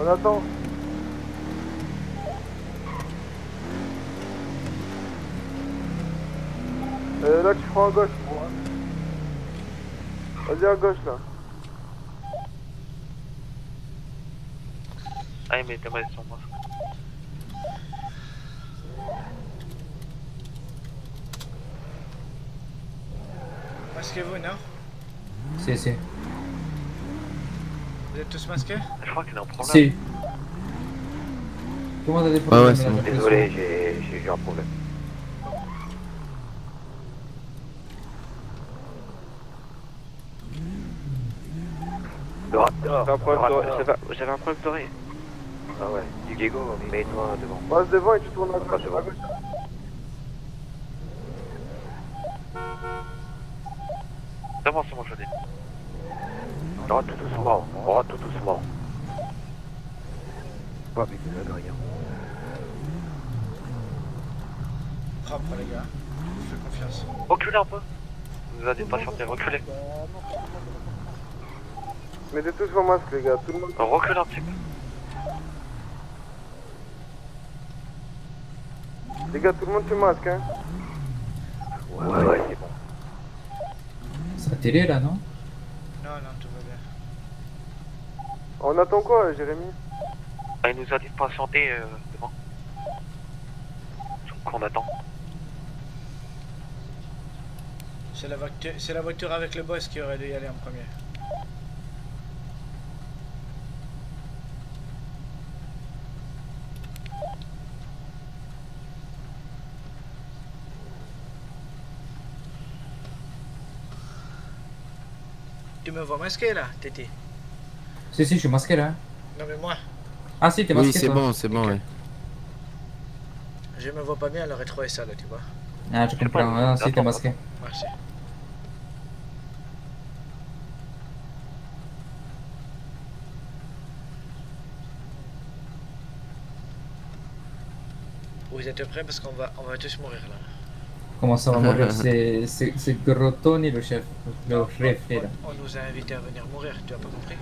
On attend. Euh, là, tu prends à gauche. Vas-y, à gauche, là. Ah, mais t'aimerais son masque. masquez-vous, non? Si, si. Vous êtes tous masqués? Je crois qu'il est en problème. Si. Tout le monde a des problèmes. ouais, c'est bon. Désolé, j'ai j'ai eu un problème. J'avais un problème le Ah ouais, Diego, mets-toi devant. Passe devant et tu tournes à Passe gauche. devant. À gauche. Bon, je l'ai. Oh, tout doucement. Oh, tout doucement. Pas avec de la grille. Propre les gars. Je vous fais confiance. Reculez un peu. Vous allez patienter, reculez. Mettez tous vos masques, les gars. Tout le monde. Reculez un petit peu. Les gars, tout le monde se masque, hein. Ouais, ouais, c'est bon. Ça a tiré là, non? Non, non, tout va bien. On attend quoi, Jérémy? Ah, Il nous a dit de patienter euh, devant. Donc on attend. C'est la, voiture- c'est la voiture avec le boss qui aurait dû y aller en premier. Tu me vois masqué là, Tété Si, si, je suis masqué là. Non mais moi, Ah, si, t'es masqué. Oui, c'est bon, c'est bon, ouais. je me vois pas bien le rétro et ça là, tu vois. Ah, je comprends. Ah, si, t'es masqué. Merci. Vous êtes prêts? Parce qu'on va, on va tous mourir là. Comment ça va mourir C'est c'est- c'est gros Tony le chef. Le chef, là. On nous a invités à venir mourir, tu as pas compris?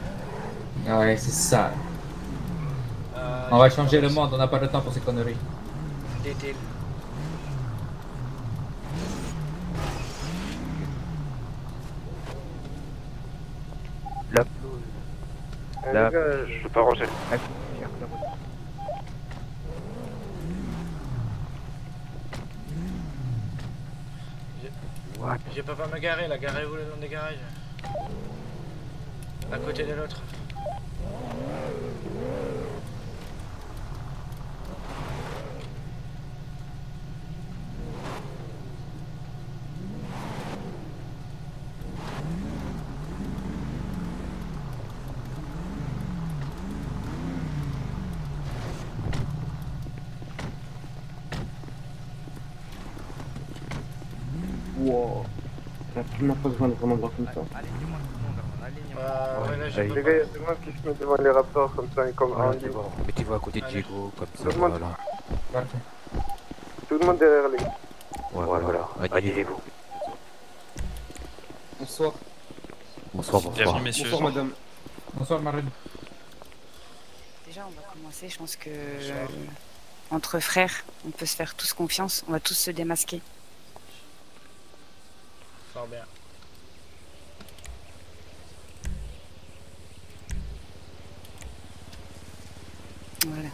Ah ouais, c'est ça. Euh, On va changer le monde, on n'a pas le temps pour ces conneries. Dit-il. La Là, les gars, je peux pas ranger. Je peux pas me garer là, garez-vous le long des garages. À côté de l'autre. Wow. La première fois que je vois un endroit comme ça. Alignez-moi tout le monde, alignez-moi. Euh, ouais, là, je Allez. peux Les gars, il y a tout le monde qui se met devant les raptors comme ça, et comme Voilà, Andy. bon. Mettez-vous à côté de. Diego, comme ça, Tout le monde. voilà. Tout le monde derrière les gars. Ouais, voilà. Alignez-vous. Bonsoir. Bonsoir, bonsoir. Bienvenue, messieurs. Bonsoir, madame. Bonsoir, Marine. Déjà, on va commencer. Je pense que euh, entre frères, on peut se faire tous confiance. On va tous se démasquer. Fort bien. Voilà.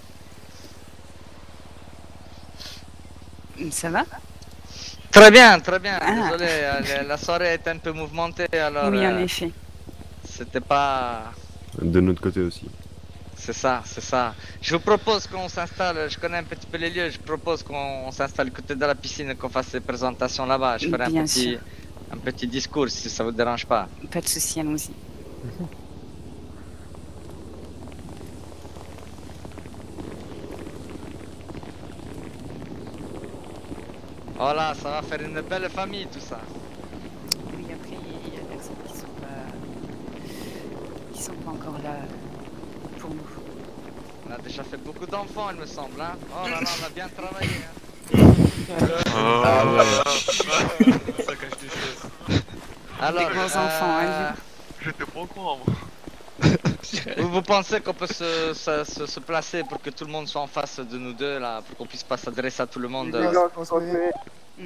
Ça va? Très bien, très bien. Ah. Désolé, la- soirée est un peu mouvementée alors. Oui, en euh, effet. C'était pas. De notre côté aussi. C'est ça, c'est ça. Je vous propose qu'on s'installe, je connais un petit peu les lieux, je propose qu'on s'installe côté de la piscine et qu'on fasse les présentations là-bas. Je ferai un petit, sûr. un petit discours si ça vous dérange pas. Pas de souci, allons-y. Voilà, ça va faire une belle famille tout ça. Oui, après, il y a des personnes qui sont pas, qui sont pas encore là pour nous. On a déjà fait beaucoup d'enfants, il me semble. Hein oh là là, on a bien travaillé. hein. Ah ouais. Ça cache des choses. Alors, grands enfants, hein, euh, J'étais pas au courant, moi. vous, vous pensez qu'on peut se, se, se- se placer pour que tout le monde soit en face de nous deux là, pour qu'on puisse pas s'adresser à tout le monde euh.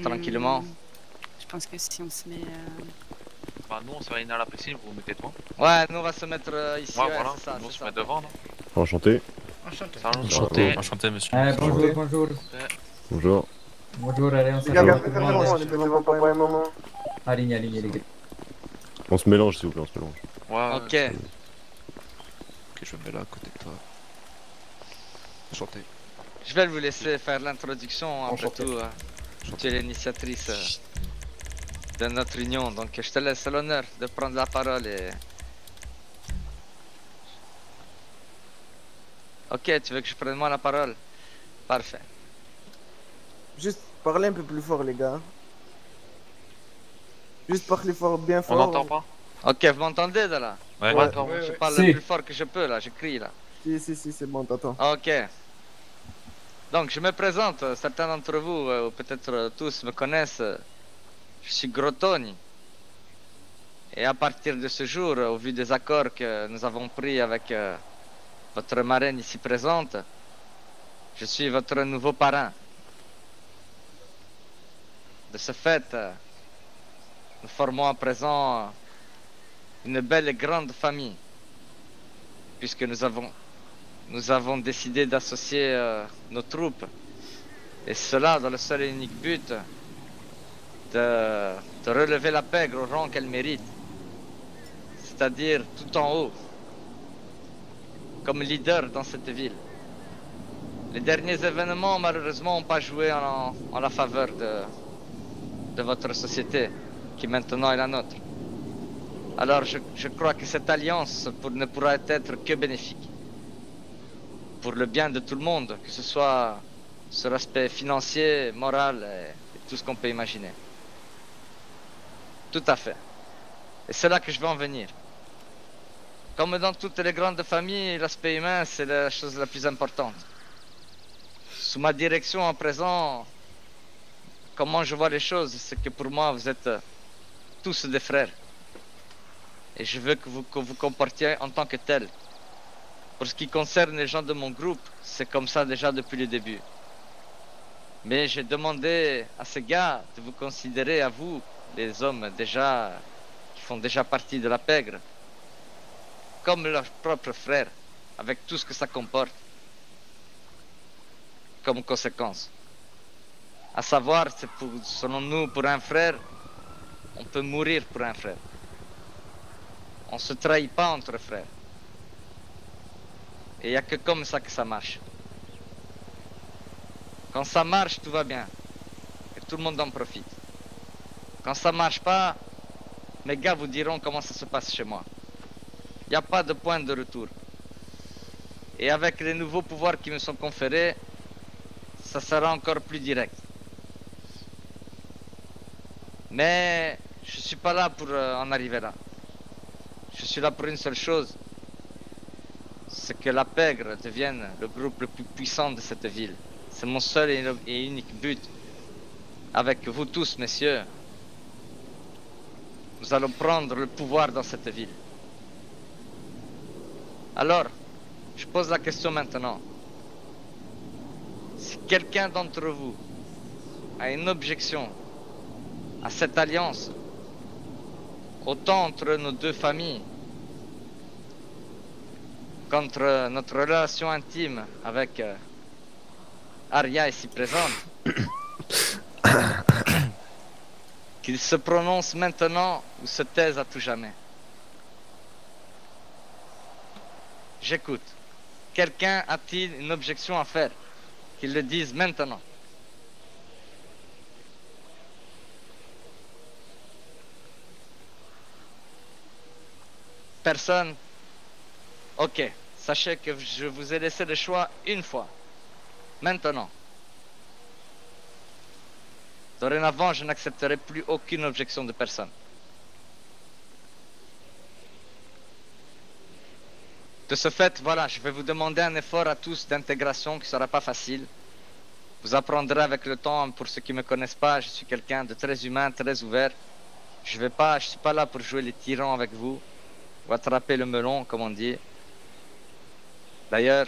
Tranquillement? Hmm, Je pense que si on se met. euh, Bah, nous, on se réunit à la piscine, vous vous mettez devant. Ouais, nous on va se mettre euh, ici. Ouais, ouais, voilà. c'est ça, nous, on se ça. met devant, non? Enchanté. Enchanté. Enchanté. Enchanté, monsieur. Eh, bonjour, bonjour. Bonjour. Bonjour, allez, on s'arrête. Aligne, aligne, les gars. On se mélange s'il vous plaît, on se mélange. Ouais, Ok. Ok, je me mets là à côté de toi. Enchanté. Je vais vous laisser faire l'introduction après tout. euh, Tu es l'initiatrice euh, de notre union, donc je te laisse l'honneur de prendre la parole et. Ok, tu veux que je prenne moi la parole? Parfait. Juste parlez un peu plus fort, les gars. Juste parlez fort, bien On fort. n'entend pas? Ok, vous m'entendez de là Ouais. Ouais. Attends, Je ouais. parle Si. le plus fort que je peux là, je crie là. Si, si, si, c'est bon, t'attends. Ok. Donc je me présente, certains d'entre vous, euh, ou peut-être euh, tous me connaissent. Je suis Grotoni. Et à partir de ce jour, au vu des accords que nous avons pris avec euh, votre marraine ici présente, je suis votre nouveau parrain. De ce fait, nous formons à présent une belle et grande famille, puisque nous avons décidé d'associer euh, nos troupes. Et cela dans le seul et unique but de, relever la pègre au rang qu'elle mérite. C'est-à-dire tout en haut. Comme leader dans cette ville. Les derniers événements malheureusement n'ont pas joué en, la faveur de votre société, qui maintenant est la nôtre. Alors je, crois que cette alliance ne pourra être que bénéfique pour le bien de tout le monde, que ce soit sur l'aspect financier, moral et, et tout ce qu'on peut imaginer. Tout à fait. Et c'est là que je veux en venir. Comme dans toutes les grandes familles, l'aspect humain, c'est la chose la plus importante. Sous ma direction en présent, comment je vois les choses, c'est que pour moi, vous êtes tous des frères. Et je veux que vous que vous comportiez en tant que tels. Pour ce qui concerne les gens de mon groupe, c'est comme ça déjà depuis le début. Mais j'ai demandé à ces gars de vous considérer à vous, les hommes déjà qui font déjà partie de la pègre, comme leurs propres frères, avec tout ce que ça comporte comme conséquence. À savoir, c'est selon nous, pour un frère, on peut mourir pour un frère. On se trahit pas entre frères. Et il n'y a que comme ça que ça marche. Quand ça marche, tout va bien. Et tout le monde en profite. Quand ça marche pas, mes gars vous diront comment ça se passe chez moi. Il n'y a pas de point de retour. Et avec les nouveaux pouvoirs qui me sont conférés, ça sera encore plus direct. Mais je suis pas là pour euh, en arriver là. Je suis là pour une seule chose. C'est que la pègre devienne le groupe le plus puissant de cette ville. C'est mon seul et unique but. Avec vous tous, messieurs, nous allons prendre le pouvoir dans cette ville. Alors, je pose la question maintenant. Si quelqu'un d'entre vous a une objection à cette alliance, autant entre nos deux familles, contre notre relation intime avec euh, Aria ici présente, qu'il se prononce maintenant ou se taise à tout jamais. J'écoute. Quelqu'un a-t-il une objection à faire Qu'il le dise maintenant? Personne Ok. Sachez que je vous ai laissé le choix une fois. Maintenant. Dorénavant, je n'accepterai plus aucune objection de personne. De ce fait, voilà, je vais vous demander un effort à tous d'intégration qui ne sera pas facile. Vous apprendrez avec le temps, pour ceux qui ne me connaissent pas, je suis quelqu'un de très humain, très ouvert. Je je suis pas là pour jouer les tyrans avec vous, ou attraper le melon, comme on dit. D'ailleurs,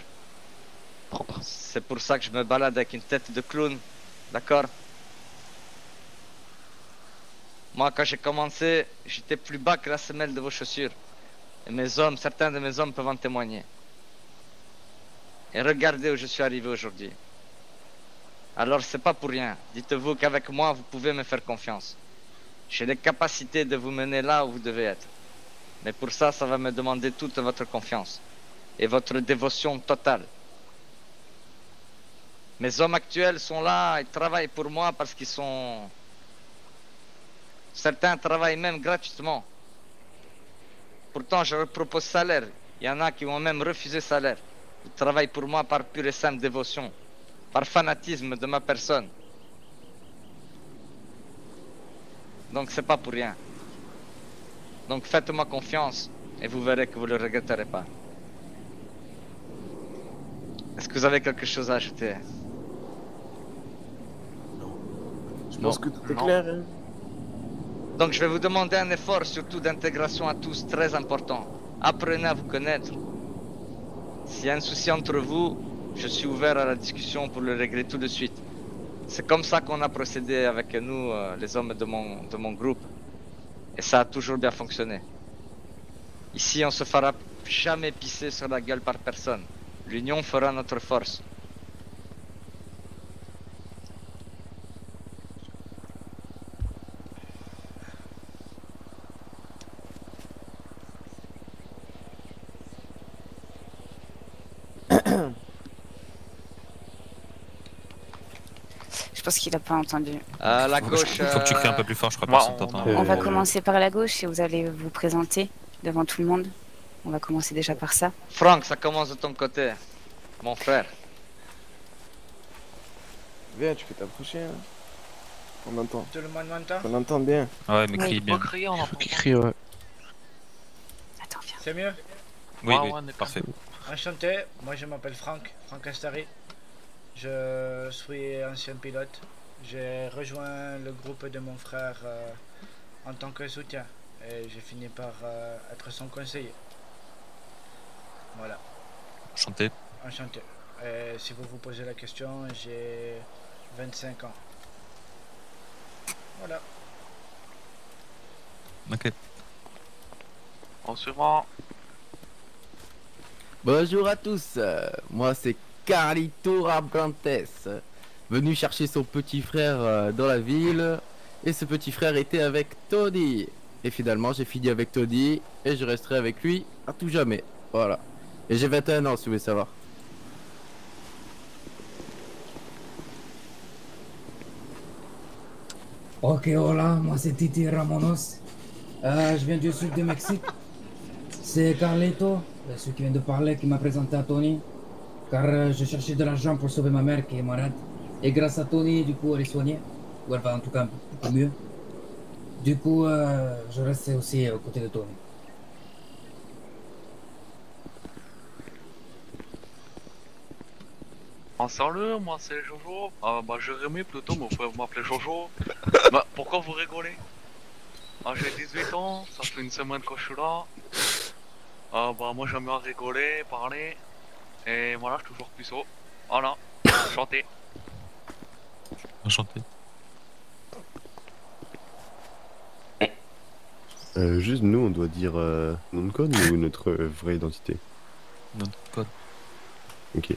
c'est pour ça que je me balade avec une tête de clown, d'accord? Moi, quand j'ai commencé, j'étais plus bas que la semelle de vos chaussures. Et mes hommes, certains de mes hommes peuvent en témoigner. Et regardez où je suis arrivé aujourd'hui. Alors c'est pas pour rien. Dites-vous qu'avec moi, vous pouvez me faire confiance. J'ai les capacités de vous mener là où vous devez être. Mais pour ça, ça va me demander toute votre confiance et votre dévotion totale. Mes hommes actuels sont là, ils travaillent pour moi parce qu'ils sont... Certains travaillent même gratuitement. Pourtant, je leur propose salaire. Il y en a qui ont même refusé salaire. Ils travaillent pour moi par pure et simple dévotion, par fanatisme de ma personne. Donc c'est pas pour rien. Donc faites-moi confiance Et vous verrez que vous ne le regretterez pas. Est-ce que vous avez quelque chose à ajouter? Je pense que tout est Non. clair. hein. Donc je vais vous demander un effort surtout d'intégration à tous très important. Apprenez à vous connaître. S'il y a un souci entre vous, je suis ouvert à la discussion pour le régler tout de suite. C'est comme ça qu'on a procédé avec nous, euh, les hommes de mon, de mon groupe. Et ça a toujours bien fonctionné. Ici, on se fera jamais pisser sur la gueule par personne. L'union fera notre force. Je pense qu'il a pas entendu. Euh, la Faut que- gauche. faut que tu cries un peu euh, plus fort, je crois moi, personne on- t'entend. On va Euh, commencer par la gauche et vous allez vous présenter devant tout le monde. On va commencer déjà par ça. Franck, ça commence de ton côté. Mon frère. Viens, tu peux t'approcher. hein. On entend. Tout le monde m'entend? On entend bien. Ouais, mais Oui. crie bien. crier, on entend. crie, ouais. Attends, viens. C'est mieux? Oui, Ouais, oui, parfait. Enchanté, moi je m'appelle Franck, Franck Astari. Je suis ancien pilote. J'ai rejoint le groupe de mon frère euh, en tant que soutien et j'ai fini par euh, être son conseiller. Voilà, Enchanté. enchanté. Et si vous vous posez la question, j'ai 25 ans. Voilà. Ok. En suivant. Bonjour à tous, euh, moi c'est Carlito Rabrantes, venu chercher son petit frère euh, dans la ville, et ce petit frère était avec Toddy. Et finalement j'ai fini avec Toddy, et je resterai avec lui à tout jamais. Voilà. Et j'ai 21 ans si vous voulez savoir. Ok, hola, moi c'est Titi Ramonos. Euh, je viens du sud du Mexique. C'est Carlito, celui qui vient de parler, qui m'a présenté à Tony. Car euh, je cherchais de l'argent pour sauver ma mère qui est malade. Et grâce à Tony, du coup, elle est soignée. Ou elle va en tout cas un peu mieux. Du coup, euh, je reste aussi aux côtés de Tony. En salut, moi c'est Jojo. Ah bah Jérémy plutôt, mais vous pouvez m'appeler Jojo. bah pourquoi vous rigolez? Ah j'ai 18 ans, ça fait une semaine que je suis là. Ah bah moi j'aime bien rigoler, parler. Et voilà, je suis toujours puceau. Voilà, chanter. Enchanté. Euh, juste nous, on doit dire euh, nom de code ou notre euh, vraie identité Notre code. Ok.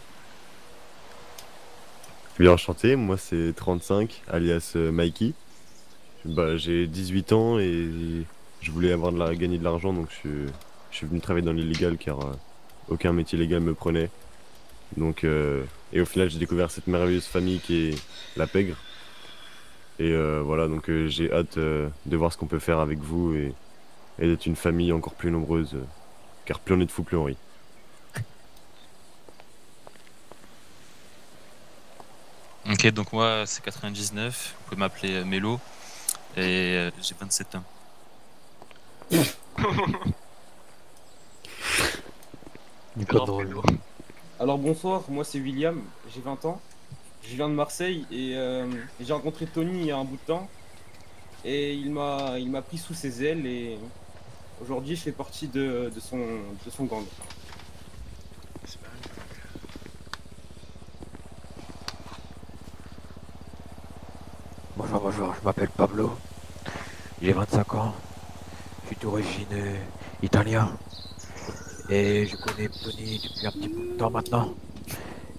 Bien enchanté, moi c'est 35, alias euh, Mikey. Bah, j'ai 18 ans et je voulais avoir de la, gagner de l'argent donc je, suis- je suis venu travailler dans l'illégal car euh, aucun métier légal me prenait. Donc, euh, et au final j'ai découvert cette merveilleuse famille qui est la pègre. Et euh, voilà, donc euh, j'ai hâte euh, de voir ce qu'on peut faire avec vous et, et d'être une famille encore plus nombreuse. euh, car plus on est de fous, plus on rit. Ok, donc moi c'est 99, vous pouvez m'appeler Mélo, et euh, j'ai 27 ans. Pas drôle. Alors bonsoir, moi c'est William, j'ai 20 ans. Je viens de Marseille et euh, j'ai rencontré Tony il y a un bout de temps. Et il m'a il m'a pris sous ses ailes et aujourd'hui je fais partie de, de son, de son gang. Bonjour, bonjour, je m'appelle Pablo. J'ai 25 ans. Je suis d'origine euh, italien. Et je connais Tony depuis un petit bout de temps maintenant.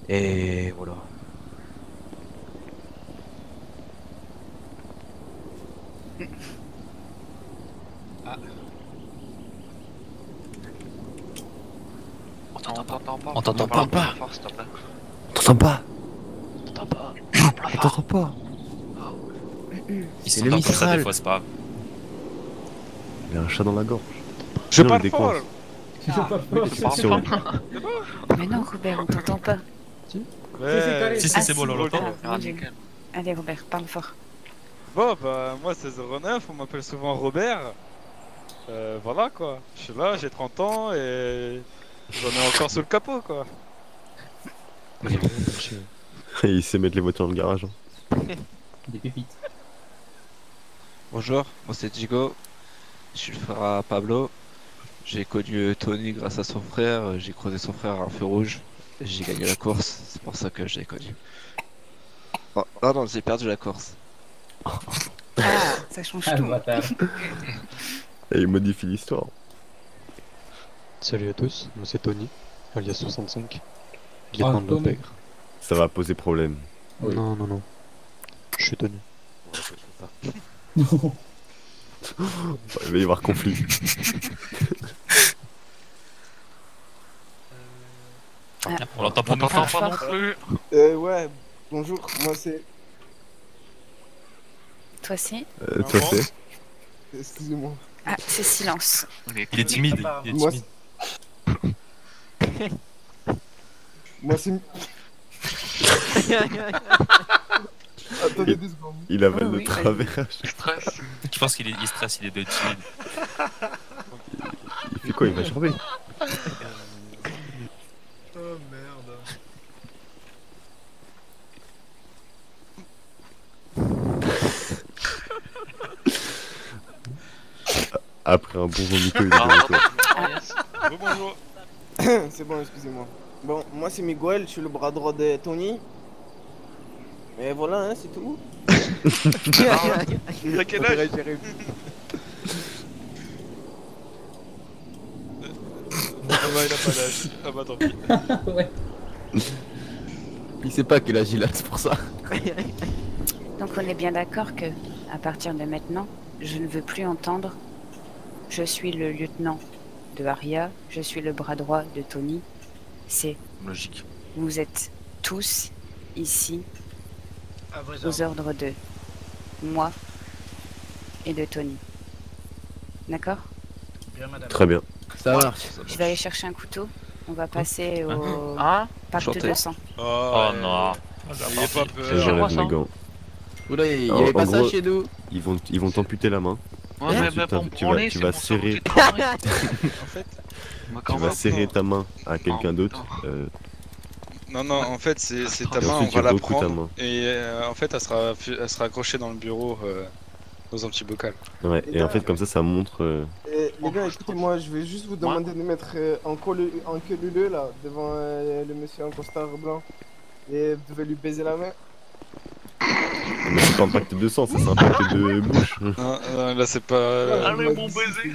Et voilà. Ah, On t'entend pas. On t'entend pas. pas On t'entend pas. T'entends pas Ils C'est sont le comme ça des fois, c'est pas grave. Il a un chat dans la gorge. Je parle fort On- Mais non, Robert, on t'entend pas. Ouais. Si, si, c'est bon, on l'entend. Ah, Ah. Allez, Robert, parle fort. Bon bah moi c'est 09, on m'appelle souvent Robert. euh, voilà quoi. Je suis là, j'ai 30 ans et j'en ai encore sous le capot quoi. Il sait mettre les voitures dans le garage. hein. Des pépites. Bonjour, moi c'est Jigo. Je suis le frère à Pablo. J'ai connu Tony grâce à son frère. J'ai croisé son frère à un feu rouge. J'ai gagné la course. C'est pour ça que je l'ai connu. Oh, non, non, j'ai perdu la course. Ah, ça change Ah, tout. Et il modifie l'histoire. Salut à tous, moi c'est Tony, alias 65, Ah, lieutenant de Tony. l'Opègre. Ça va poser problème. Non, non, non. Je suis Tony. Il va y avoir conflit. On l'entend pas On non plus. pas non plus. Euh, ouais, bonjour, moi c'est. Toi aussi Euh, toi c'est Excusez-moi. Ah, c'est silence. Il est timide. Il est Moi, timide. Moi c'est. Attendez deux secondes. Il avale Oh, le oui. travers. Je pense qu'il est, il stresse, il est de timide. Il fait quoi Il va gerber Oh merde. Après un bon vomito, il est de retour. bonjour. c'est bon, excusez-moi. Bon, moi c'est Miguel, je suis le bras droit de Tony. Et voilà, hein, c'est tout. T'as quel âge Ah bah il a pas d'âge. Ah bah tant pis. ouais. Il sait pas quel âge il a, c'est pour ça. Donc on est bien d'accord que, à partir de maintenant, je ne veux plus entendre. Je suis le lieutenant de Aria, je suis le bras droit de Tony. C'est Logique. vous êtes tous ici aux ordres. de moi et de Tony. D'accord? Bien, madame. Très bien. Ça marche. Je vais aller chercher un couteau. On va passer au Hein pacte Chanter. de sang. Oh, Oh non. Ayez pas peur. Mes gants. Oula, il y En- avait pas en ça gros, chez nous. Ils vont, ils vont t'amputer la main. Ouais, mais bah, tu vas, tu serrer. En fait, tu vas serrer ta main à quelqu'un d'autre. euh, non, non, en fait, c'est c'est ta main, on ensuite, va tu la prendre. Et euh, en fait, elle sera, elle sera accrochée dans le bureau euh, dans un petit bocal. ouais. Et en fait, comme ça, ça montre. euh, Et, les gars, écoutez-moi, je vais juste vous demander de mettre euh, en, en queue là, devant euh, le monsieur en costard blanc. Et vous devez lui baiser la main. Mais c'est pas un pacte de sang, ça c'est un pacte de bouche. Non, non, là, c'est pas. Allez, mon baiser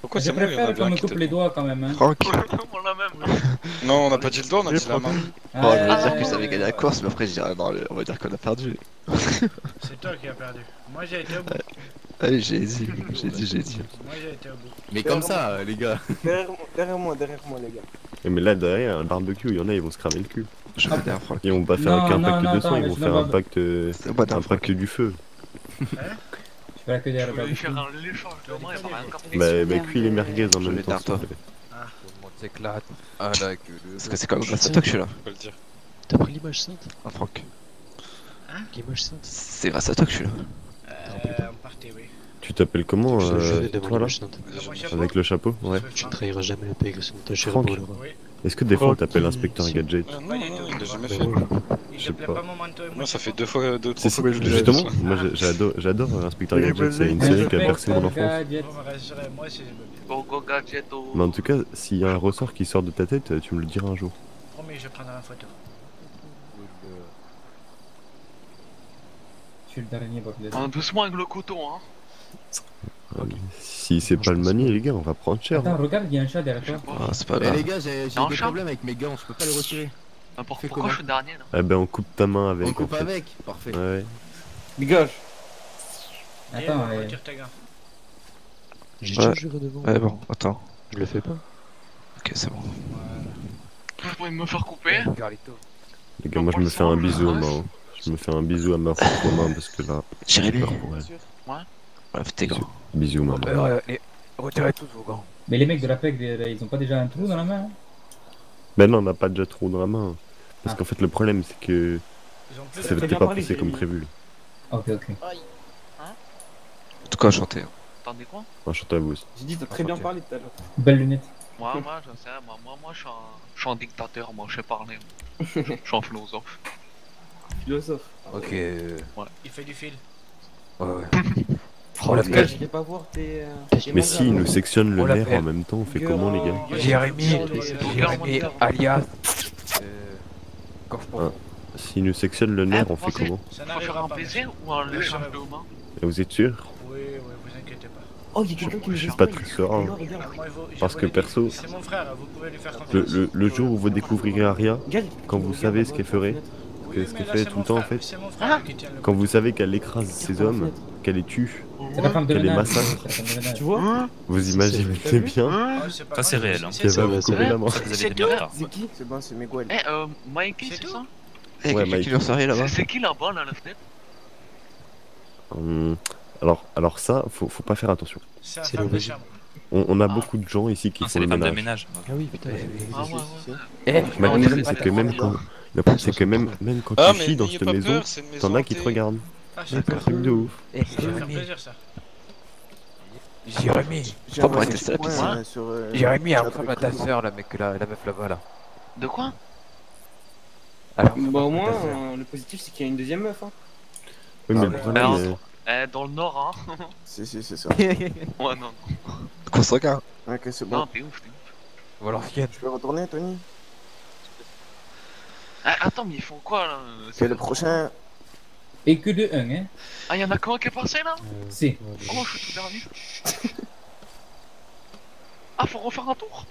Pourquoi c'est a préfère qu'on me coupe les doigts quand même. Hein. Franck. On l'a même. Non, on n'a pas dit le doigt, on a dit la main. Oh, je voulais Ah, dire que j'avais gagné la course, mais après, je dirais non, on va dire qu'on a perdu. C'est toi qui as perdu. Moi j'ai été au bout. Allez, j'ai dit, j'ai dit, j'ai dit. Moi j'ai été au bout. Mais comme ça, euh, les gars. Derrière, derrière moi, derrière moi, les gars. Et mais là, derrière, un barbecue, il y en a, ils vont se cramer le cul. Vais Franck. Ils vont pas faire Non, qu'un non, pacte non, de sang, ils vont faire un pacte, euh, C'est pas un pacte du feu. Je fais la queue Je derrière le voulais barbecue. faire un l'échange de main et encore fait. Bah, bah cuis les merguez en même vais temps. Tout le monde s'éclate. Ah la gueule. Parce que c'est quand même grâce à toi que je suis là. T'as pris l'image sainte Ah, Franck. L'image sainte C'est grâce à toi que je suis là. Euh, on partait, oui. Tu t'appelles comment, Je euh, jamais devant toi là Avec le chapeau Ouais. Tu ne trahiras jamais la paix à ta chère Franck. Oui. Est-ce que des fois on Franck, t'appelle inspecteur gadget Ah, non, non, il l'a jamais fait. Il plaît pas. mon manteau et mon Moi, ça fait deux fois, deux, trois fois que je l'ai justement, moi j'adore, j'adore Inspecteur Gadget, c'est une série qui a bercé mon enfance. Moi gadgeto. Mais en tout cas, s'il y a un ressort qui sort de ta tête, tu me le diras un jour. Promis, je prendrai une photo. Je suis le dernier. Ah, doucement avec le coton, hein. Si c'est pas le manier, les gars, on va prendre cher. Attends, hein. regarde, il y a un chat derrière toi. Ah, c'est pas Eh grave. les gars, j'ai des chat problèmes avec mes gants, je peux pas les retirer. Ah, pour- Pourquoi je suis dernier là Eh ben, on coupe ta main avec. On en coupe fait. avec Parfait. Ouais. Dégage. Attends, Eh, euh, retire tes gants. J'ai Ouais. déjà juré devant. Ouais, bon, attends. Je le fais pas. Ok, c'est bon. Vous pouvez me faire couper. Les gars, moi je me fais un bisou à ma main. Je me fais un bisou à ma propre main parce que là. J'ai peur pour elle. Bref, t'es grand. Bisous, maman. Euh, les- Retirez tous vos gants. Mais les mecs de la PEC, ils ont pas déjà un trou dans la main hein Mais non, on n'a pas déjà trop dans la main. Parce Ah. qu'en fait, le problème c'est que. Ça de- n'était pas passé comme prévu. Ok, ok. En tout cas, enchanté. hein. T'en dis quoi? Enchanté à vous aussi. J'ai dit, t'as très bien parlé tout à l'heure. Belle lunette. Moi, moi, je sais, moi, moi, moi je, suis un... je suis un dictateur, moi, je sais parler. Je suis un philosophe. Philosophe. Ok. euh, Ouais. Il fait du fil. Ouais, ouais. Oh, On la l'appelle. J'irai pas voir tes. euh, tes Mais si, il moi. nous sectionne le nerf en même temps, on fait comment les gars Jérémy, Jérémy alias. Euh, Gorge Hein, profonde. S'il nous sectionne le nerf, on fait comment Ça un ou un Et Vous êtes sûr Oui, oui, vous inquiétez pas. Oh, il y a quelqu'un qui me C'est pas très serein. Je Parce que perso, C'est mon frère, vous pouvez lui faire le, confiance. le, le jour où vous découvrirez Aria, quand vous savez ce qu'elle ferait, ce qu'elle fait tout le temps en fait, quand vous savez qu'elle écrase ses hommes, qu'elle les tue, C'est la femme de les ménage. massacre, c'est la femme de ménage. Tu vois vous imaginez bien Ah, c'est pas Ça, c'est réel, hein. qu'elle va vous c'est couper vrai. la main. C'est qui C'est bon, c'est Miguel. Eh, euh, Mikey, c'est ça Eh, Ouais, quelqu'un Mike. qui lui en rien là-bas C'est- C'est qui là-bas, là, la fenêtre Hum, alors, alors ça, faut, faut pas faire attention. C'est la C'est de chambre. On, on a beaucoup de gens ici qui Ah, c'est font les le ménage. ménage. Ah oui, putain. Ah ouais, ouais. Eh, le problème, c'est c'est que même quand, le problème, c'est que même, même quand Ah, tu chies dans cette maison, c'est t'en as qui te regardent. Ah, C'est c'est un truc de ouf. Eh, Ça va faire Jérémy, plaisir, ça. Jérémy, J'ai Pas pour envoyé tester la Jérémy, à ta sœur, la mec, la, la meuf là-bas là. De quoi Alors, Bah, au moins, euh, le positif, c'est qu'il y a une deuxième meuf. Hein. Oui, mais Ah, euh, Eh, dans le nord, hein Si, si, c'est ça. Ouais, non. Qu'on se regarde. Ok, c'est Non, bon. t'es ouf, t'es ouf. Ou alors Fienne. Je peux retourner, Tony? Ah, attends, mais ils font quoi, là? C'est le prochain. Et que de 1, hein. Ah, y'en a qu'un qui est passé, là Si. Oh, je suis tout dernier. Ah, faut refaire un tour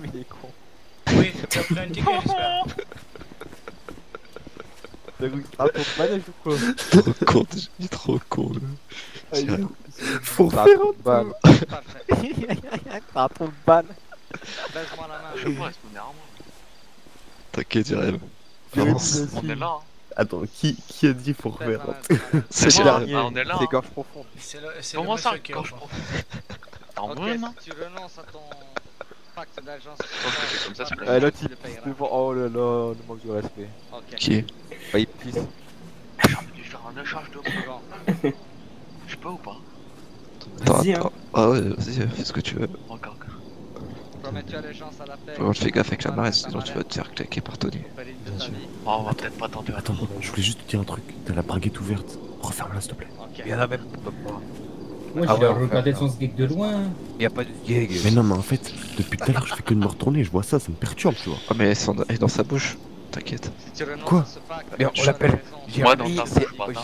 Mais il est con. Oui, tu as pris un ticket, j'espère. Ah, ton manège ou quoi Trop con, il est trop con. là. Ah, il est où faut T'as refaire trop de balles. T'as trop de balles. Baise-moi la main. Je sais pas, est-ce qu'on est armé T'inquiète. On est là, hein. Attends, qui, qui a dit faut refaire C'est C'est Jérémy. bon, ah, on est là. C'est hein. gorge profonde. C'est c'est Comment ça, gorge fond. profonde Ok, veux, non si tu renonces à ton pacte c'est comme ça, c'est l'autre il pisse devant. Oh là là, le manque de respect. Ok. Qui Bah, il pisse. J'ai envie de lui faire un échange de. Je peux ou pas Attends, Vas-y, hein. attends. Ah ouais, vas-y, fais ce que tu veux. Contre, fais gaffe avec la marée, sinon tu vas te faire claquer par Tony. Bien sûr. Bon, on va peut-être pas tenter. Attends, je voulais juste te dire un truc. T'as la braguette ouverte. Referme-la, s'il te plaît. Il y en a même pas. Moi, Ah je dois ouais, regarder enfin, son geek de loin. Il y a pas de gag. Mais non, mais en fait, depuis tout à l'heure, je fais que de me retourner. Je vois ça, ça me perturbe, tu vois. Ah, mais elles sont dans sa bouche. T'inquiète. Quoi Mais on l'appelle. Ouais, Jérémy.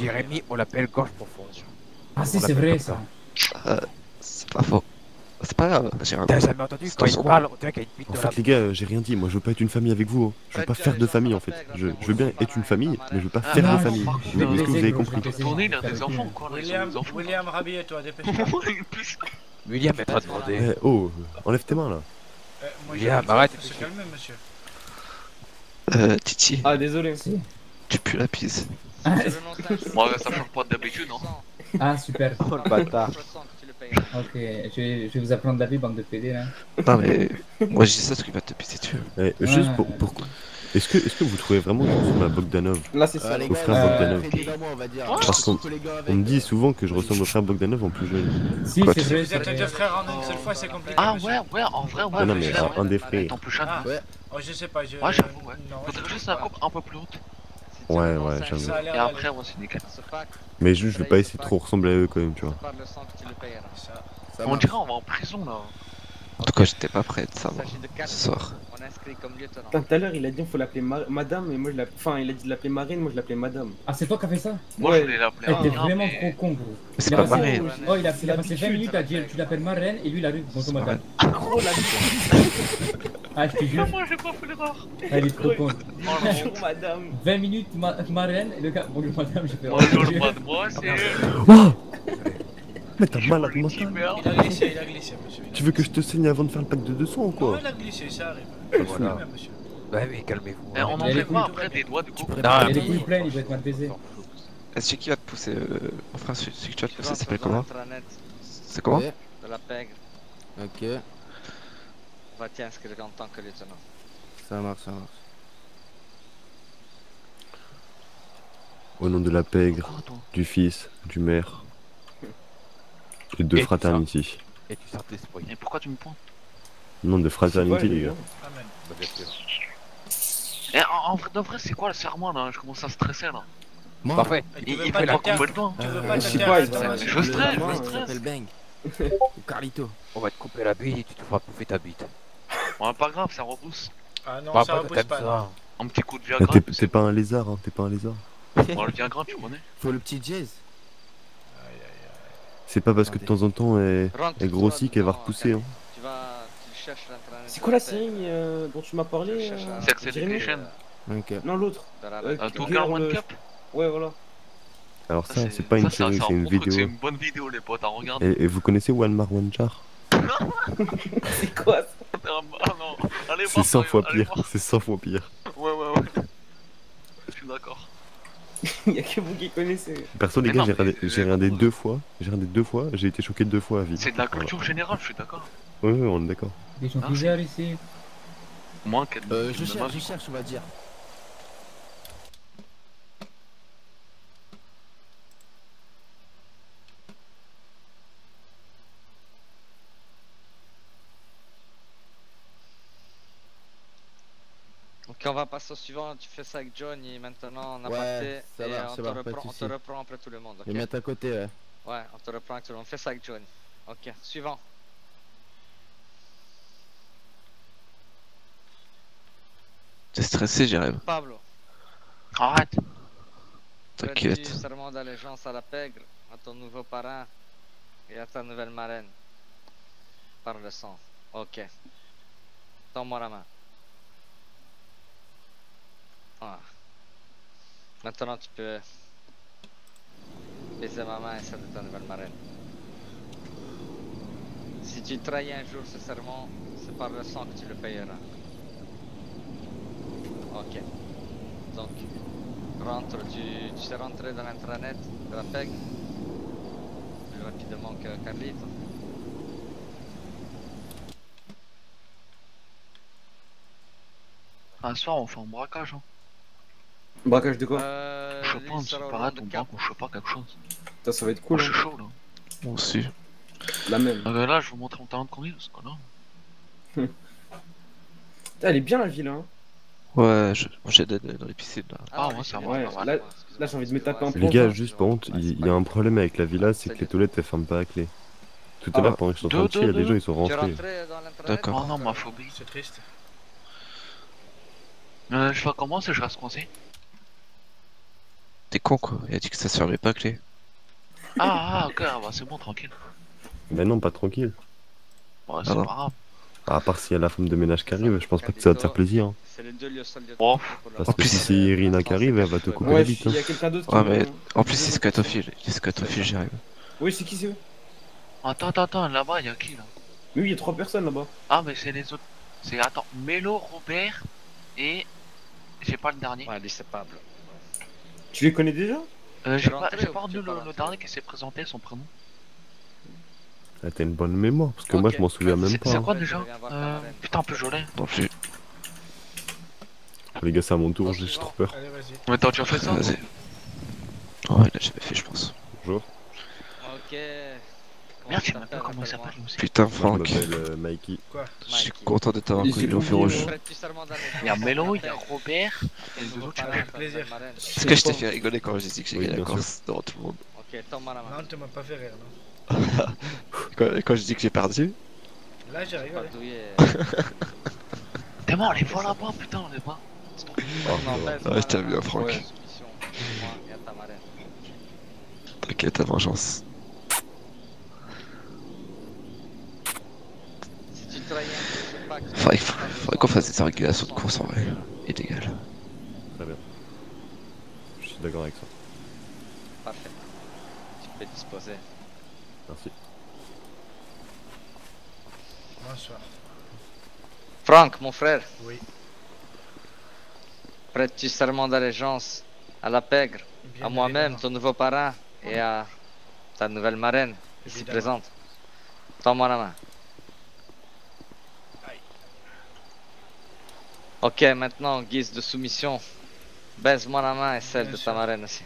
Jérémy, on l'appelle gorge profonde. Ah, si, c'est vrai, ça. Euh, c'est pas faux. C'est pas grave, Jérémy. T'as jamais entendu quand il son parle, on dirait qu'il y a une bite En fait, les gars, j'ai rien dit. Moi, je veux pas être une famille avec vous. hein. Je veux pas faire de famille, en fait. Je, je veux bien être une famille, mais je veux pas Ah, faire non, de famille. par Est-ce que vous avez compris Tourner, il a des enfants, quoi. William. William, rhabille-toi, dépêche-toi. William est pas demandé. Eh, Oh, enlève tes mains là. Euh, j'ai William, arrête. de Se calmer, monsieur. Euh, Titi, Ah, désolé. Tu pues la pisse. Ah, un Moi, ça change pas d'habitude, hein. ah, super. Oh le bâtard. Ok, je vais, je vais vous apprendre la vie, bande de PD, là. Non, mais moi je dis ça parce qu'il va te pisser dessus. Eh, Juste Ouais. pour. pour... Est-ce que, est que vous trouvez vraiment que je ressemble à Bogdanov Là, c'est ça. Euh, les Au gars, frère euh, Bogdanov. faites des on va dire. Parce qu'on on me dit souvent que je ressemble au frère Bogdanov en plus jeune. Si, Quoi, c'est tu- vrai, Vous c'est êtes vrai. deux frères en une seule fois, c'est compliqué. Ah, monsieur. ouais, ouais, en vrai, ouais. Ah non, mais un, des frères. Plus. Ah, Ouais. oh, je sais pas, je. Ouais, j'avoue, ouais. Non, Faudrait je juste sais la pas. coupe un peu plus haute. Ouais, ouais, j'avoue. Ça a l'air Et d'aller. après, ce pacte, Mais juste, je veux pas essayer de trop ressembler à eux quand même, tu vois. par le sang que tu le payeras. Ça. Ça On marche. dirait on va en prison, là. En tout cas, j'étais pas prêt de Il savoir s'agit de quatre ce soir. On inscrit comme lieutenant. Putain, Tout à l'heure, il a dit qu'il faut l'appeler ma- madame, et moi je l'appelle. Enfin, il a dit de l'appeler Marine, moi je l'appelais madame. Ah, c'est toi qui as fait ça? Moi, Ouais. je voulais l'appeler Eh, T'es vraiment mais- trop con, gros. Mais c'est pas passé- pareil. Oh, il a, il a passé 20 L'habitude. minutes à dire tu l'appelles ma reine et lui il arrive bonjour madame. Oh la Ah, je te jure, Moi, j'ai pas fait l'erreur. ah, il est trop con. Bonjour madame. 20 minutes ma, ma reine et le gars bonjour madame, j'ai fait. Bonjour, de moi, c'est. Mais t'as malade mental. Merde. Il a glissé, il a glissé, monsieur. Tu veux que je te saigne avant de faire le pack de 200 ou Non, quoi il a glissé, ça arrive. Voilà. Même, monsieur. Bah oui, calmez-vous. Eh, on en fait quoi couilles, après des doigts, du coup Non, Il les couilles pleines, il doit être mal baisé. Est-ce que qui va te pousser euh, frère, celui que tu vas te pousser, s'appelle comment C'est comment de la pègre. Ok, Va t'y inscrire en tant que lieutenant. ça marche, ça marche. Au nom de la pègre, du fils, du maire plus de Et fraternity. Et tu sors d'esprit. Et pourquoi tu me pointes Non, de fraternity, les gars. Eh, en, en vrai, vrai, c'est quoi le serment là? Je commence à stresser là. Moi Parfait. Il, il pas fait la te je sais pas, Je stresse, je stresse. Bang. Ou Carlito. On va te couper la bille et tu te feras bouffer ta bite. Ouais, pas grave, ça repousse. Ah non, Bah, ça repousse pas. Un petit coup de Ah, Viagra. T'es t'es pas un lézard, hein, t'es pas un lézard. Bon, le Viagra, tu connais. Faut le petit jazz. C'est pas parce que de temps en temps elle, elle grossit qu'elle va repousser. Hein. C'est quoi la série euh, dont tu m'as parlé euh, Sex Jérémy Education. Ok. Non, l'autre. Euh, Girl, One Cup Ouais, voilà. Alors ça, c'est pas une Ça, série, c'est une que C'est vidéo. une bonne vidéo, les potes, à regarder. Et, et vous connaissez One Mar One Jar? C'est quoi ça? Ah non, allez C'est voir, 100 fois pire, c'est 100 fois pire. Ouais, ouais, ouais. Je suis d'accord. Il y a que vous qui connaissez. Perso, les Mais gars, j'ai regardé, regardé deux fois, j'ai regardé deux fois, j'ai été choqué deux fois à vie. C'est de la culture générale, je suis d'accord. Ouais, ouais, on est d'accord. Ils sont Ah, plusieurs ici. Moins qu'elle Euh, je cherche, je cherche, on va dire. Ok, on va passer au suivant. Tu fais ça avec John et maintenant on a Ouais, passé. ça et va, on, te va, reprend, on te reprend après tout le monde. ok Les mettre à côté, ouais. Ouais, on te reprend avec tout le monde. Fais ça avec John. Ok, suivant. T'es stressé, Jérémy Pablo. Arrête. T'inquiète. Serment d'allégeance à la pègre, à ton nouveau parrain et à ta nouvelle marraine Par le sang. Ok. Tends-moi la main. Ah. Maintenant tu peux baiser ma main et celle de ta nouvelle marraine. Si tu trahis un jour ce serment, c'est par le sang que tu le payeras. Ok. Donc, rentre, tu, tu sais rentrer dans l'intranet de la PEG plus rapidement que Carlito. Un soir, on fait un braquage. Hein. Braquage de quoi Euh, Je sais pas, on se nom on braque, on sait pas quelque chose. Ça, ça va être Moi, cool. je suis hein. chaud là. Moi aussi. La même. Euh, là, je vais vous montrer mon talent de conduite, ce là Putain, Elle est bien la ville, hein. Ouais, je- moi j'ai des dans les piscines là. Ah, ouais, ça va. Ouais, mal. là, là j'ai envie de me taper un Les plan. gars, juste par contre, il y a un problème avec la villa, c'est que les toilettes elles ferment pas à clé. Tout à Ah, l'heure, pendant que je suis en train de deux, chier, il y a deux, des gens ils sont rentrés. D'accord. Oh non, ma phobie. C'est triste. Euh, je fais comment si je reste coincé T'es con quoi, il a dit que ça se fermait pas à clé. Ah, ah, ok, ah, bah, c'est bon, tranquille. Mais non, pas tranquille. Ouais, c'est Ah non. pas grave. À part s'il y a la femme de ménage qui arrive, je pense pas que ça va te faire plaisir. hein. C'est Oh. Parce En que plus, si c'est Irina qui arrive, elle va te couper la Ouais, bite. il y hein. a quelqu'un d'autre qui Ouais, me- mais en plus, c'est scatophile. Il est scatophile, Jérémy. Oui, c'est qui c'est eux? Attends, attends, attends, là-bas, il y a qui là? Mais oui, il y a trois personnes là-bas. Ah, mais c'est les autres. C'est, attends, Mélo, Robert et. J'ai pas le dernier. Ouais, lui c'est Pablo. Tu les connais déjà? Euh, j'ai pas, j'ai pas tu retenu pas le, dernier qui s'est présenté, son prénom. Ah, T'as une bonne mémoire, parce que moi je m'en souviens même pas. c'est hein. quoi Ouais, déjà euh. Putain, plus. Les gars, c'est à mon tour, j'ai trop peur. Allez. Mais t'as déjà fait ça Vas-y. Oh, il a jamais fait, je pense. Bonjour. Merde, je sais même pas comment il s'appelle aussi. Putain, Franck. je m'appelle euh, Mikey. Quoi Je suis content de t'avoir connu au feu oublié, rouge. Il y a Mélo, il y a Robert et les deux autres, pas. plaisir. Est-ce que je t'ai fait rigoler quand j'ai dit que j'ai gagné la bien course devant tout le monde Ok, la main. Non, tu m'as pas fait rire, non. quand, je dis que j'ai perdu Là, j'ai rigolé. T'es mort, les vois là-bas, putain, vois. Oh, va. baise-moi Ouais, je t'aime bien. Franck. T'inquiète, ta vengeance. Si tu trahis un de ce pacte, Faudrait, faudrait qu'on fasse des régulations de course en vrai. Illégal. Très bien. Je suis d'accord avec ça. Parfait. Tu peux disposer. Merci. Bonsoir. Franck, mon frère, Oui. prêtes-tu serment d'allégeance à la pègre, Bien à moi-même, ton nouveau parrain, et à ta nouvelle marraine, ici présente Tends-moi la main. Aïe. Ok, maintenant, en guise de soumission, baise-moi la main et celle Bien de sûr. ta marraine aussi.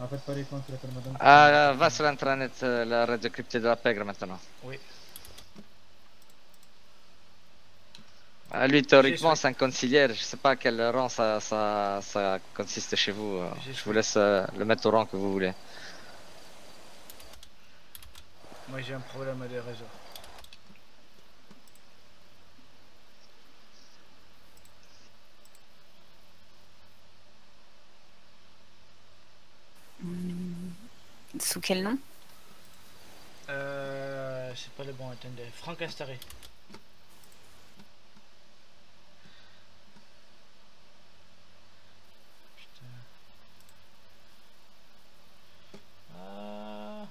En fait, pas les contre la madame. Ah, va sur l'intranet, euh, la radio cryptée de la pègre maintenant. Oui. Ah, lui, théoriquement, c'est un conciliaire. Je sais pas à quel rang ça, ça, ça consiste chez vous. euh. Je vous laisse euh, le mettre au rang que vous voulez. Moi j'ai un problème de réseau. Sous quel nom? Euh. C'est pas le bon, attendez. Franck Astaré. Ah.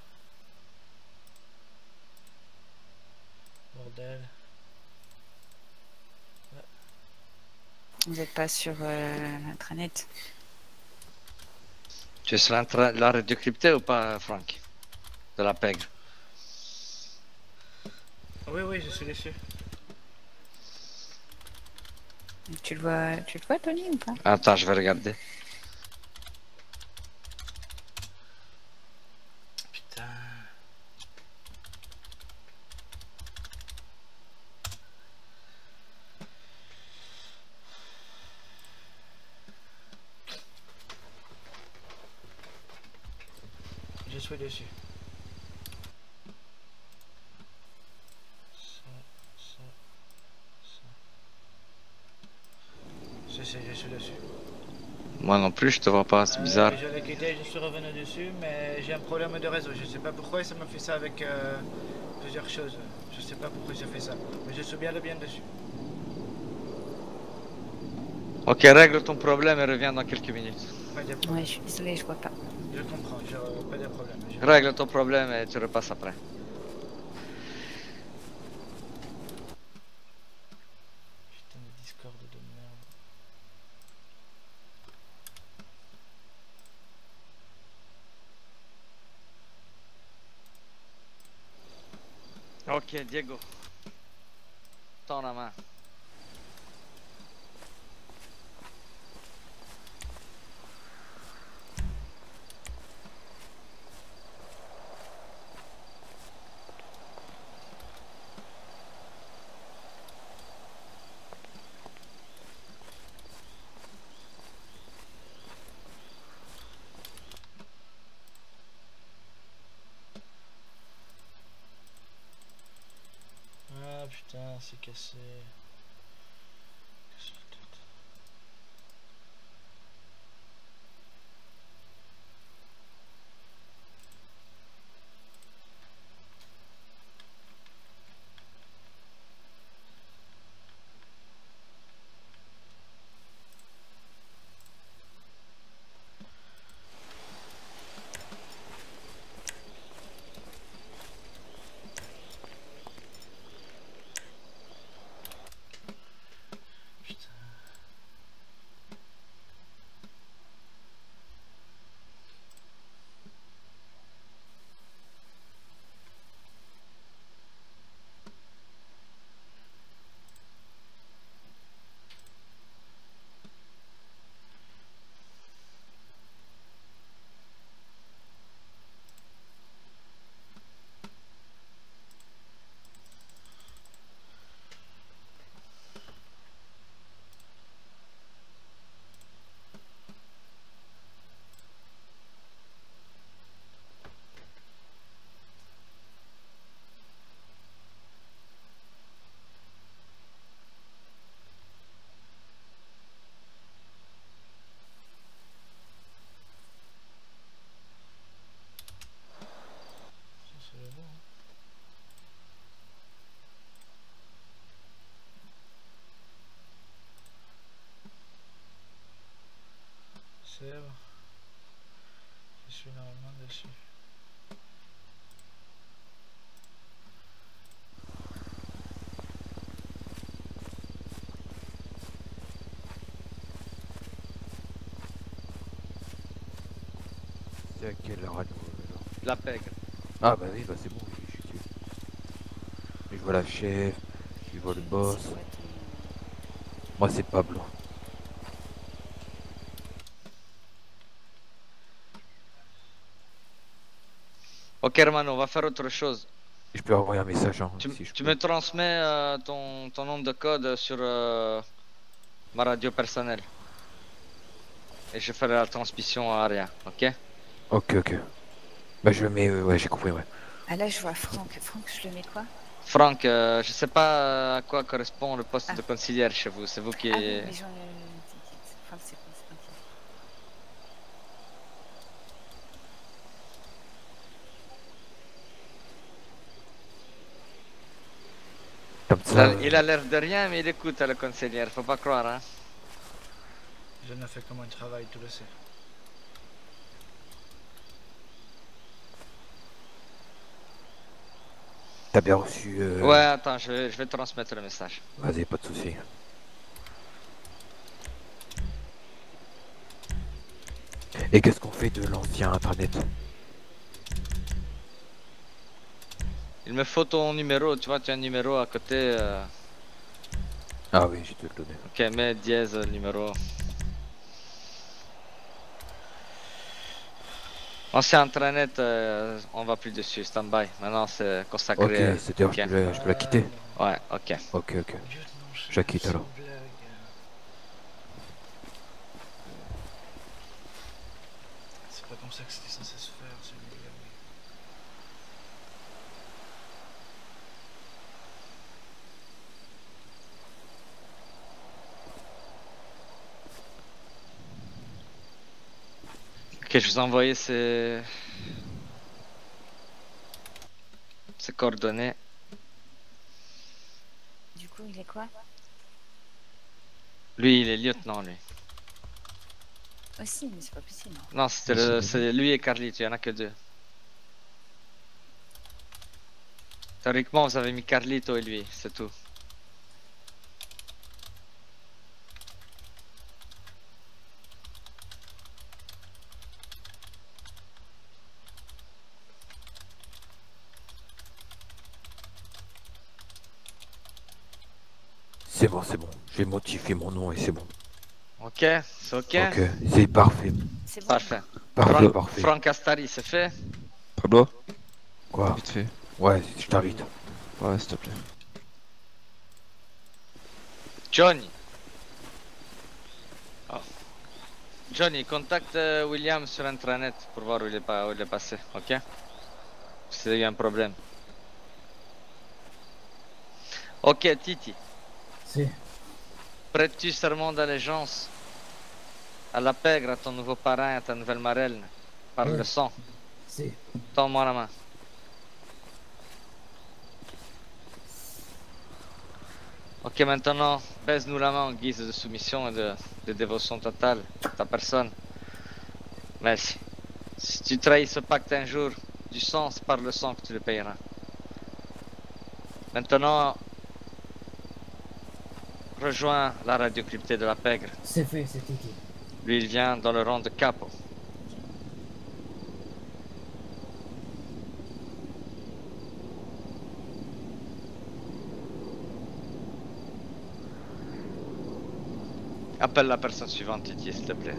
Bordel. Vous n'êtes pas sur euh, l'intranet Tu es sur l'intra- la radio cryptée ou pas, Franck De la pègre? Oui, oui, je suis dessus. Tu le vois, tu le vois, Tony, ou pas? Attends, je vais regarder. Putain. Je suis dessus. Ça, ça, ça. Si, si, je suis dessus. Moi non plus, je te vois pas, c'est Euh, bizarre. Je l'ai quitté, je suis revenu dessus, mais j'ai un problème de réseau. Je sais pas pourquoi et ça m'a fait ça avec euh, plusieurs choses. Je sais pas pourquoi j'ai fait ça, mais je suis bien le bien dessus. Ok, règle ton problème et reviens dans quelques minutes. Pas de Ouais, problème. je suis désolée, je vois pas. Je comprends, je, pas de problème. Je- Règle ton problème et tu repasses après. Putain de Discord de merde. Ok, Diego. Tends la main. Ah putain, c'est cassé la tête. Ça, c'est le bon. hein. Je suis normalement dessus. C'est à quelle là La pègre. Ah bah oui, bah c'est bon, je suis dessus. Je vois la chef, je vois le boss. Moi c'est Pablo. Ok, Hermano, on va faire autre chose. Je peux envoyer un message, hein, Tu, si me transmets euh, ton, ton nom de code sur euh, ma radio personnelle. Et je ferai la transmission à Aria, ok? Ok, ok. Bah, je le mets, euh, ouais, j'ai compris, ouais. Ah là, je vois Franck. Franck, je le mets quoi? Franck, euh, je sais pas à quoi correspond le poste de conciliaire chez vous, c'est vous qui... Ah oui, mais j'en ai... t'inquiète. Franck, c'est Il ça. a- il a l'air de rien, mais il écoute le conciliaire, faut pas croire, hein Je ne fais comment il travaille, tu le sais. T'as bien reçu. euh, Ouais, attends, je vais, je vais transmettre le message. Vas-y, pas de soucis. Et qu'est-ce qu'on fait de l'ancien intranet Il me faut ton numéro, tu vois, tu as un numéro à côté. euh, Ah oui, je te le donner. Ok, mets dièse numéro. Ancien intranet, euh, on va plus dessus, stand-by. Maintenant c'est consacré. Ok, euh, c'est-à-dire ok. je peux la- je peux la quitter Ouais, ok. Ok, ok. Je la quitte alors. C'est pas comme ça que c'était censé se faire, celui-là. mais- Ok, je vous ai envoyé ces... ces coordonnées. Du coup, il est quoi? Lui, il est lieutenant, lui. Aussi, mais c'est pas possible. Non, c'était le... lui et Carlito, il y en a que deux. Théoriquement, vous avez mis Carlito et lui, c'est tout. C'est bon, bon. Mon nom et c'est bon. Ok, c'est ok Ok, c'est parfait. Parfait. Parfait, Franck, parfait. Franck Astari, c'est fait Pablo Quoi Vite fait. Ouais, je t'invite. Ouais, s'il te plaît. Johnny. Oh. Johnny, contacte euh, William sur intranet pour voir où il est, pas, où il est passé, ok? S'il y a un problème. Ok, Titi. Si. Prêtes-tu serment d'allégeance à la pègre, à ton nouveau parrain, à ta nouvelle marraine, par Ouais. le sang? Si. Tends-moi la main. Ok, maintenant, baise-nous la main en guise de soumission et de, de dévotion totale à ta personne. Merci. Si tu trahis ce pacte un jour, du sang, c'est par le sang que tu le payeras. Maintenant, rejoins la radio cryptée de la pègre. C'est fait, c'est Titi. Lui, il vient dans le rang de capo. Appelle la personne suivante, Titi, s'il te plaît.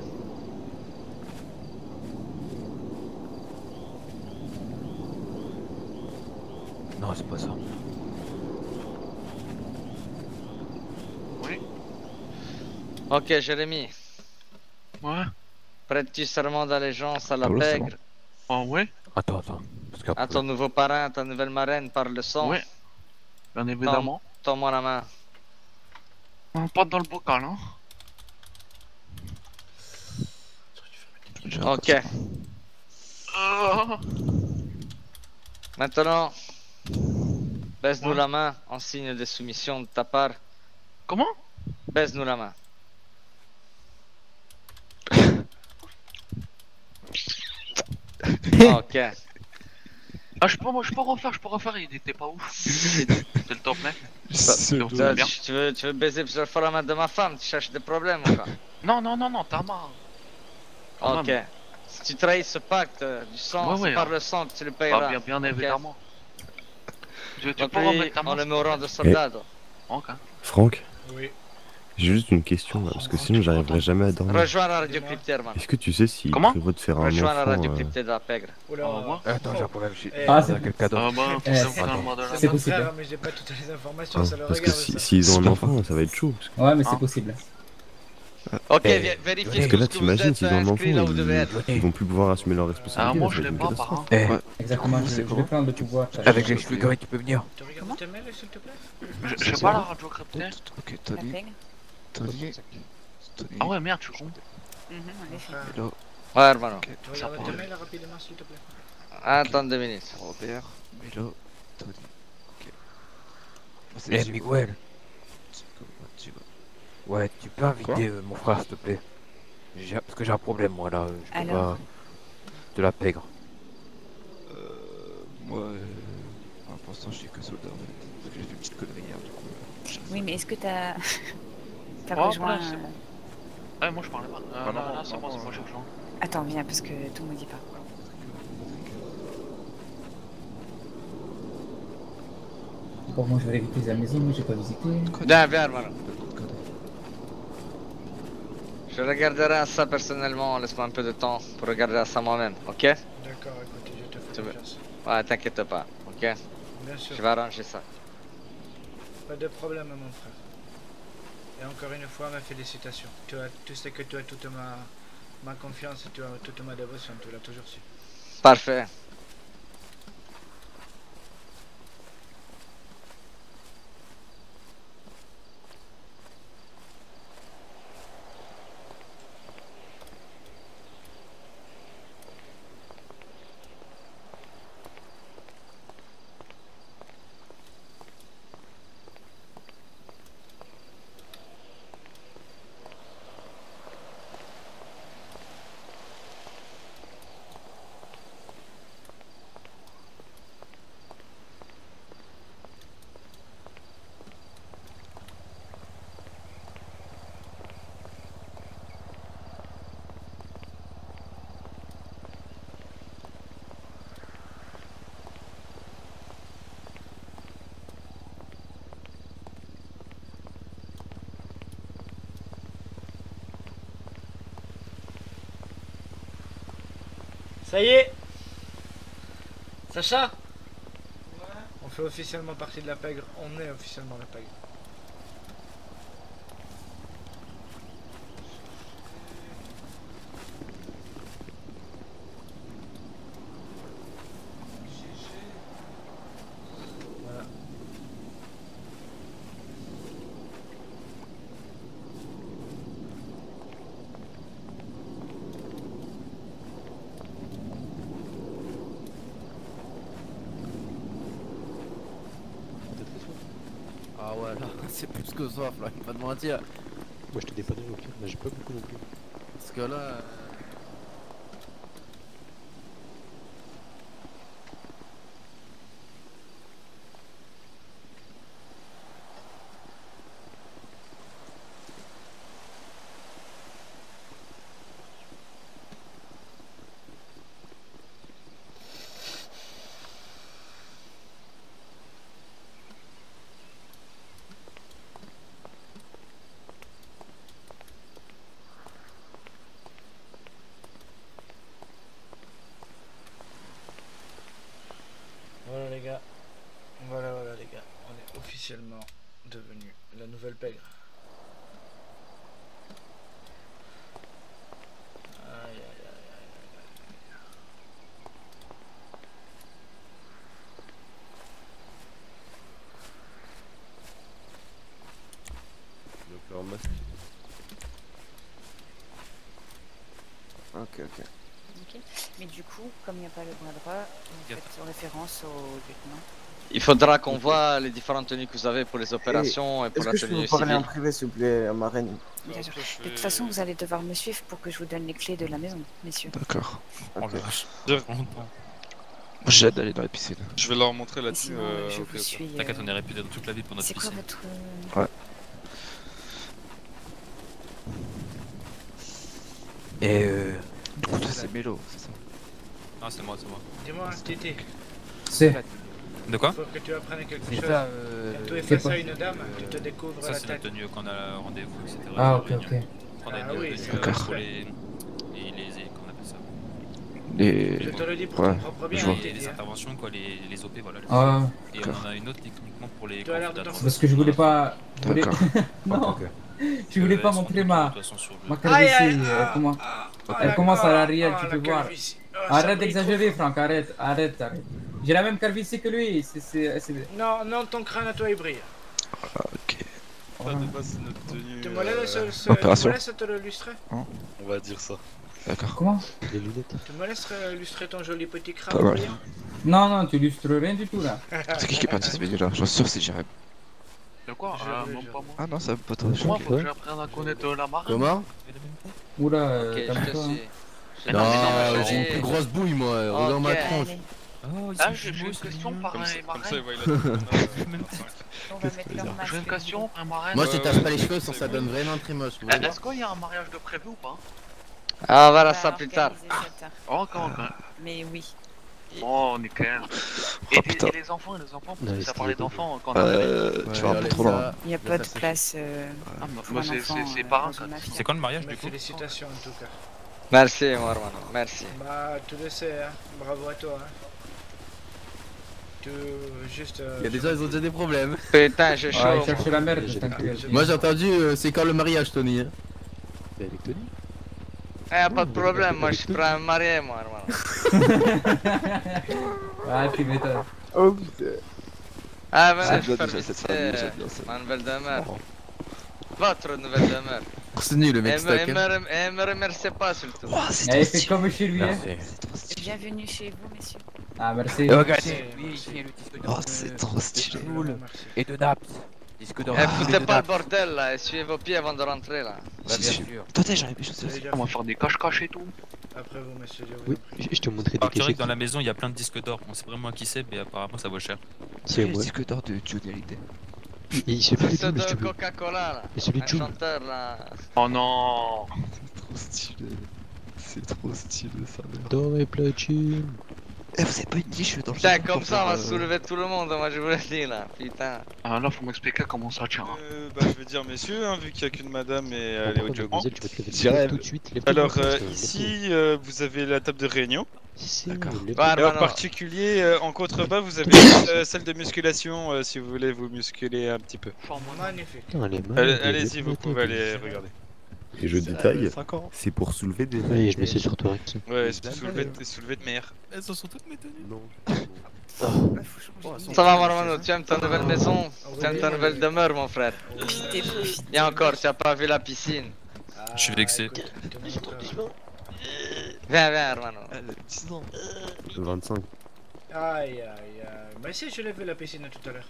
Non, c'est pas ça. Ok, Jérémy. Ouais. Prêtes-tu serment d'allégeance à la Pablo, pègre? Ah ouais? Attends, attends. Parce À ton nouveau parrain, à ta nouvelle marraine par le sang Ouais. Bien évidemment. Tends- Tends-moi la main. Ah, Pas dans le bocal, hein? Ok. Ah. Maintenant, baise-nous la main en signe de soumission de ta part. Comment? Baise-nous la main. ok. Ah, je peux, moi, je peux refaire, je peux refaire, il était pas ouf. S'il te plaît. Tu, Donc, c'est bien. tu veux, tu veux baiser plusieurs fois la main de ma femme Tu cherches des problèmes ou quoi Non, non, non, non, ta main. Quand Ok. même. Si tu trahis ce pacte euh, du sang, Ouais, c'est ouais, par hein. le sang que tu le payeras. Ah, bien, bien évidemment. Tu, tu Donc peux lui, remettre ta main on le met au rang de soldat. Ok. Franck? Oui. J'ai juste une question là, parce que sinon j'arriverai jamais à dormir. Rejoins la radio cryptaire, man. Est-ce que tu sais s'il Comment prévoit de faire un Rejoins la enfant radio euh, cryptée de la pègre. Attends, j'ai un problème. J'ai Ah, c'est- quelqu'un d'autre. Ah bah, Eh, c'est- de possible. frère, mais j'ai pas toutes les informations, ça le Parce que si- s'ils ont un enfant, ça va être chaud. parce que- Ouais, mais c'est Hein possible. Ok, Eh, vérifiez Parce ce que là, t'imagines s'ils ont un enfant, ils, vont plus pouvoir assumer leurs responsabilités. Ah, moi je l'ai pas par Exactement, prendre le pouvoir. avec l'exclu gris, tu peux venir. Tu regardes tes mails, s'il te plaît? J'ai C'est j'ai ça. pas la radio cryptée. Ok. Tony. Tony. Ah ouais, merde, je suis con. En effet. Hello. Ouais, hermano. Tu regardes tes mails rapidement, s'il te plaît Attends deux minutes. Robert. Melo. Tony. Ok. Eh, Jigo. Miguel. Ouais, tu peux inviter euh, mon frère, s'il te plaît? Parce que j'ai un problème, moi, là. Je peux Alors pas... De la pègre. Euh, moi, euh, enfin, pour l'instant, je suis que soldat. en fait. Parce que J'ai fait une petite connerie hier, du coup. euh, Oui, mais est-ce que t'as. t'as Oh, rejoint. voilà, c'est bon. Ah, moi je parlais pas. Euh, Bah, là, non, là, c'est bon, c'est moi j'ai rejoint. Attends, viens, parce que tout me dit pas. Bon, moi je vais éviter la maison, moi j'ai pas visité. Viens, viens, hermano. Je regarderai à ça personnellement, laisse-moi un peu de temps pour regarder à ça moi-même, ok? D'accord, écoute, je te fais confiance. Ouais, t'inquiète pas, ok? Bien sûr, Je vais arranger ça. pas de problème, mon frère. Et encore une fois, mes félicitations. Tu, as, tu sais que tu as toute ma, ma confiance et tu as toute ma dévotion, tu l'as toujours su. Parfait. Ça y est Sacha? On fait officiellement partie de la pègre. On est officiellement la pègre. Voilà. Ah ouais, là, c'est plus que soif, là, pas de mentir. Moi je te dépanne pire, mais j'ai pas beaucoup non plus. Parce que là. euh, Voilà les gars. Voilà, voilà les gars. On est officiellement devenu la nouvelle pègre. Aïe, aïe, aïe, aïe, aïe, Donc leur masque. Ok, ok. Mais du coup, comme il n'y a pas le bras droit, vous faites référence au lieutenant. Il faudra qu'on voit les différentes tenues que vous avez pour les opérations et pour Est-ce la que je peux tenue vous parler en privé, s'il vous plaît, à ma reine Bien sûr. De toute façon, vous allez devoir me suivre pour que je vous donne les clés de la maison, messieurs. D'accord. Moi, J'ai hâte d'aller dans la piscine. Je vais leur montrer la tenue. Sinon, euh, euh, T'inquiète, on est réputé dans toute la ville pour notre C'est quoi piscine. votre. euh, Ouais. Et euh... Du coup, toi, c'est Mélo, c'est ça? Non, c'est moi, c'est moi. Dis-moi, Titi. C'est. De quoi Faut que tu apprennes quelque chose. ça, euh, Quand tu es face à une dame, tu te découvres Ça, la c'est la tenue qu'on a rendez-vous, etc. Ah, ok, ok. On a Ah une oui, tenue c'est euh, parfait. pour les. Les. Qu'on appelle ça Les... Je te le dis pour Ouais, ton propre bien, je vois. je t'ai les, les hein. interventions, quoi, les, les OP, voilà. les Ah. Et on en a une autre techniquement pour les. Tu as l'air de conflits t'en d'adresse. Parce que je voulais pas. Je voulais... D'accord. non, je voulais pas montrer ma, ma calvitie. Elle, ah, comment... elle la- commence à l'arrière, tu peux voir. calvitie. Ça Arrête d'exagérer. Franck, arrête, arrête, arrête. J'ai la même calvitie que lui. c'est Non, non, ton crâne à toi il brille. Ah, de base, c'est notre tenue. Tu me laisses, ce- tu me laisses te l'illustrer On va dire ça. D'accord. Comment? Les lunettes. Tu me laisses illustrer ton joli petit Pas crâne brillant Non, non, tu illustres rien du tout là. C'est qui qui est parti ce vidéo là J'en suis sûr que c'est Jérémy. De quoi? Ah, non, pas moi. Ah non, c'est pas toi. Moi, je- faut que j'apprenne à connaître la. Comment Oula, Ok, calme-toi. Mais Non, mais j'ai une plus grosse bouille moi, regarde ma tronche. Oh, Ah, sont j'ai une question par un marin. Même On. J'ai une question, un marin. Moi je te Ouais, tache ouais, pas les cheveux, sinon c'est ça bon. donne vraiment très moche. Eh, voyez Est-ce qu'il y a un mariage de prévu ou pas Ah, on On ça va plus tard. Oh, Encore, encore. Mais oui. Oh, nickel. Et, Oh, et- putain. et les enfants, et les enfants, parce que ça parlait d'enfants quand on Euh, tu vas un peu trop loin. Il n'y a pas de place euh, Ah, moi, c'est- euh, parents. C'est quand le mariage du coup? Félicitations en tout cas. Merci, mon hermano, merci. Bah, tu le sais, hein. bravo à toi. Hein. Tu juste. euh, Il y a des gens, ils ont déjà des problèmes. Putain. Ouais, moi. chercher la merde, J'ai t'inquiète. Moi j'ai entendu, euh, c'est quand le mariage, Tony. hein. Mais avec Tony Eh, pas de problème, moi je suis prêt à me marier, moi, hermano. Ah, tu m'étonnes. Oh putain. Ah, C'est venez, je bien vais déjà, faire cette visiter famille, j'aime bien ça. ma nouvelle Oh. C'est nul le mec me, stock. et hein. me, rem- et me remerciez pas, surtout. Oh, c'est Allez, trop fais stylé. comme chez lui, hein. Bienvenue chez vous, messieurs. Ah, merci. Disque Oh, c'est de- trop stylé. Et de Naps. Disque d'or. Eh, foutez pas le bordel là, essuyez vos pieds avant de rentrer là. Bah. Attendez, Allez, aussi. bien. On va faire des cache-cache et tout. Après vous, vous Oui, je te montrerai des cachets. que dans la maison, il y a plein de disques d'or. On sait vraiment qui c'est, mais apparemment ça vaut cher. C'est le disque d'or de Johnny Hallyday. Il se fait Ceux tout, mais je de. Coca-Cola là. Et celui de chanteur là. Oh non C'est trop stylé. C'est trop stylé ça. merde. Dans les platines. Eh, vous avez pas une niche dans le Putain, comme ça on va euh, soulever tout le monde, moi je vous le dis là. Putain. Ah là, faut m'expliquer comment ça tient. Euh, bah, je veux dire, messieurs, hein, vu qu'il n'y a qu'une madame et elle est au job. tout de suite. Alors, euh, ici, euh, vous avez la table de réunion. Si, D'accord. Et en particulier, euh, en contrebas, vous avez euh, celle de musculation euh, si vous voulez vous musculer un petit peu. Magnifique. Allez-y, vous pouvez aller regarder. Et je détaille, 5 ans. c'est pour soulever des. Allez, je me suis sur toi. Ouais, c'est soulevé, de- soulevé de mer. Elles sont toutes mes tenues. Non. Ça va, mon hermano, tu aimes ta nouvelle maison oui, Tu aimes ta oui, nouvelle oui. demeure, mon frère. Et encore, tu as pas vu la piscine. Je suis vexé. Viens, viens, hermano. Elle a 10 ans. 25. Aïe aïe aïe. Bah si, je l'ai vu la piscine tout à l'heure.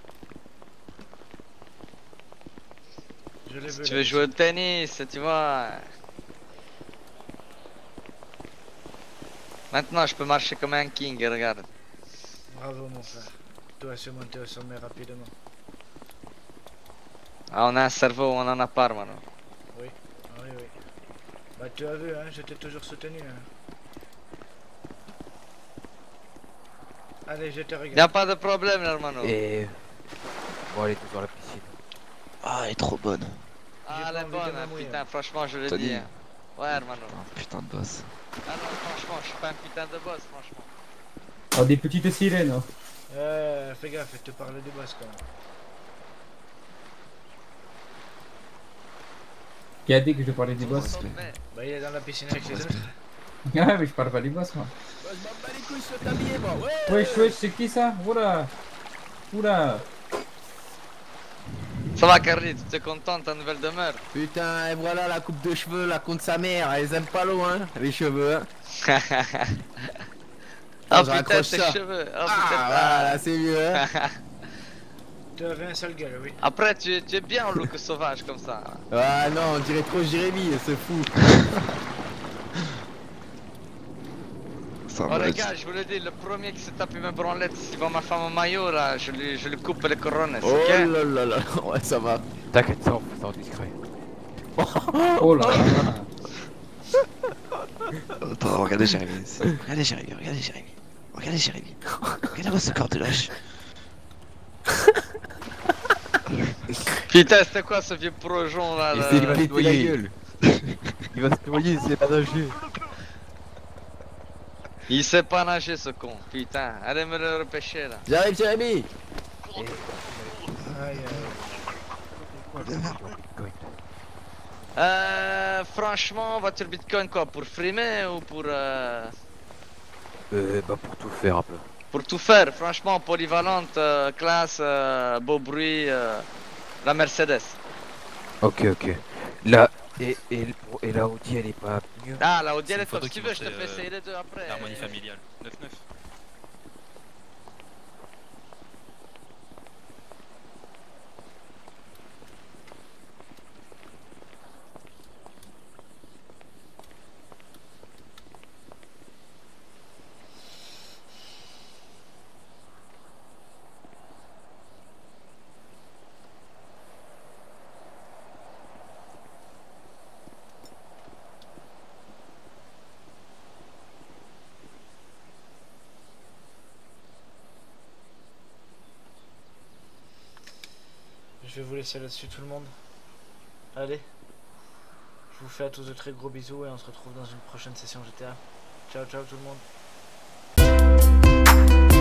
Je. Tu veux jouer au tennis, tu vois. Maintenant, je peux marcher comme un king, regarde. Bravo mon frère. Toi, se monter au sommet rapidement. Ah, on a un cerveau, on en a pas, hermano. Oui, oui, oui. Bah tu as vu, hein, je t'ai toujours soutenu. Hein. Allez, je te regarde. Y'a pas de problème, hermano. Et. Bon, allez, tous dans la piscine. Ah, elle est trop bonne. Ah, de bonne, hein, putain, franchement, je le dis. hein. Ouais, hermano. Un putain de boss. Ah non, franchement, je suis pas un putain de boss, franchement. Oh, des petites sirènes. hein. Euh, fais gaffe, tu parles du boss quand même. Qui a dit que je parlais du boss? Bah il est dans la piscine avec les autres. Ah, mais je parle pas du boss, moi. Wesh, wesh, c'est qui ça? Oula Oula Ça va, Carly, tu es content ta nouvelle demeure Putain, et voilà la coupe de cheveux, la contre sa mère, elles aiment pas l'eau, hein, les cheveux. Hein. Ah je putain, tes cheveux Oh Ah, putain voilà, c'est mieux, hein. Tu avais un sale gueule, oui. Après, tu, tu es bien en look sauvage comme ça. Ah non, on dirait trop Jérémy, c'est fou. Ça Oh les gars, je vous le dis, le premier qui se tape une branlette, s'il voit ma femme en maillot là, je lui, je lui coupe les couronnes, Oh ok là là là, ouais, ça va. T'inquiète, ça, on fait ça en discret. Oh là là Attends, regardez Jérémy. Regardez Jérémy, regardez Jérémy. Regardez Jérémy. Regardez-moi ce corps de lâche. Putain, c'était quoi ce vieux projon là Il là, s'est là pété la gueule. Il va se noyer, il sait pas nager. Il sait pas nager ce con, putain. Allez me le repêcher là. J'arrive, Jérémy Euh, franchement, voiture Bitcoin quoi Pour frimer ou pour. Euh, Euh, bah pour tout faire un peu. pour tout faire Franchement, polyvalente, euh, classe, euh, beau bruit, euh, la Mercedes. Ok, ok. Là, et, et, et la Audi elle est pas mieux Ah, la Audi elle est photo top. Si tu veux, je te fais euh, essayer les deux après. L'harmonie familiale. 9-9. Je vais vous laisser là-dessus tout le monde. Allez. Je vous fais à tous de très gros bisous et on se retrouve dans une prochaine session GTA. Ciao ciao tout le monde.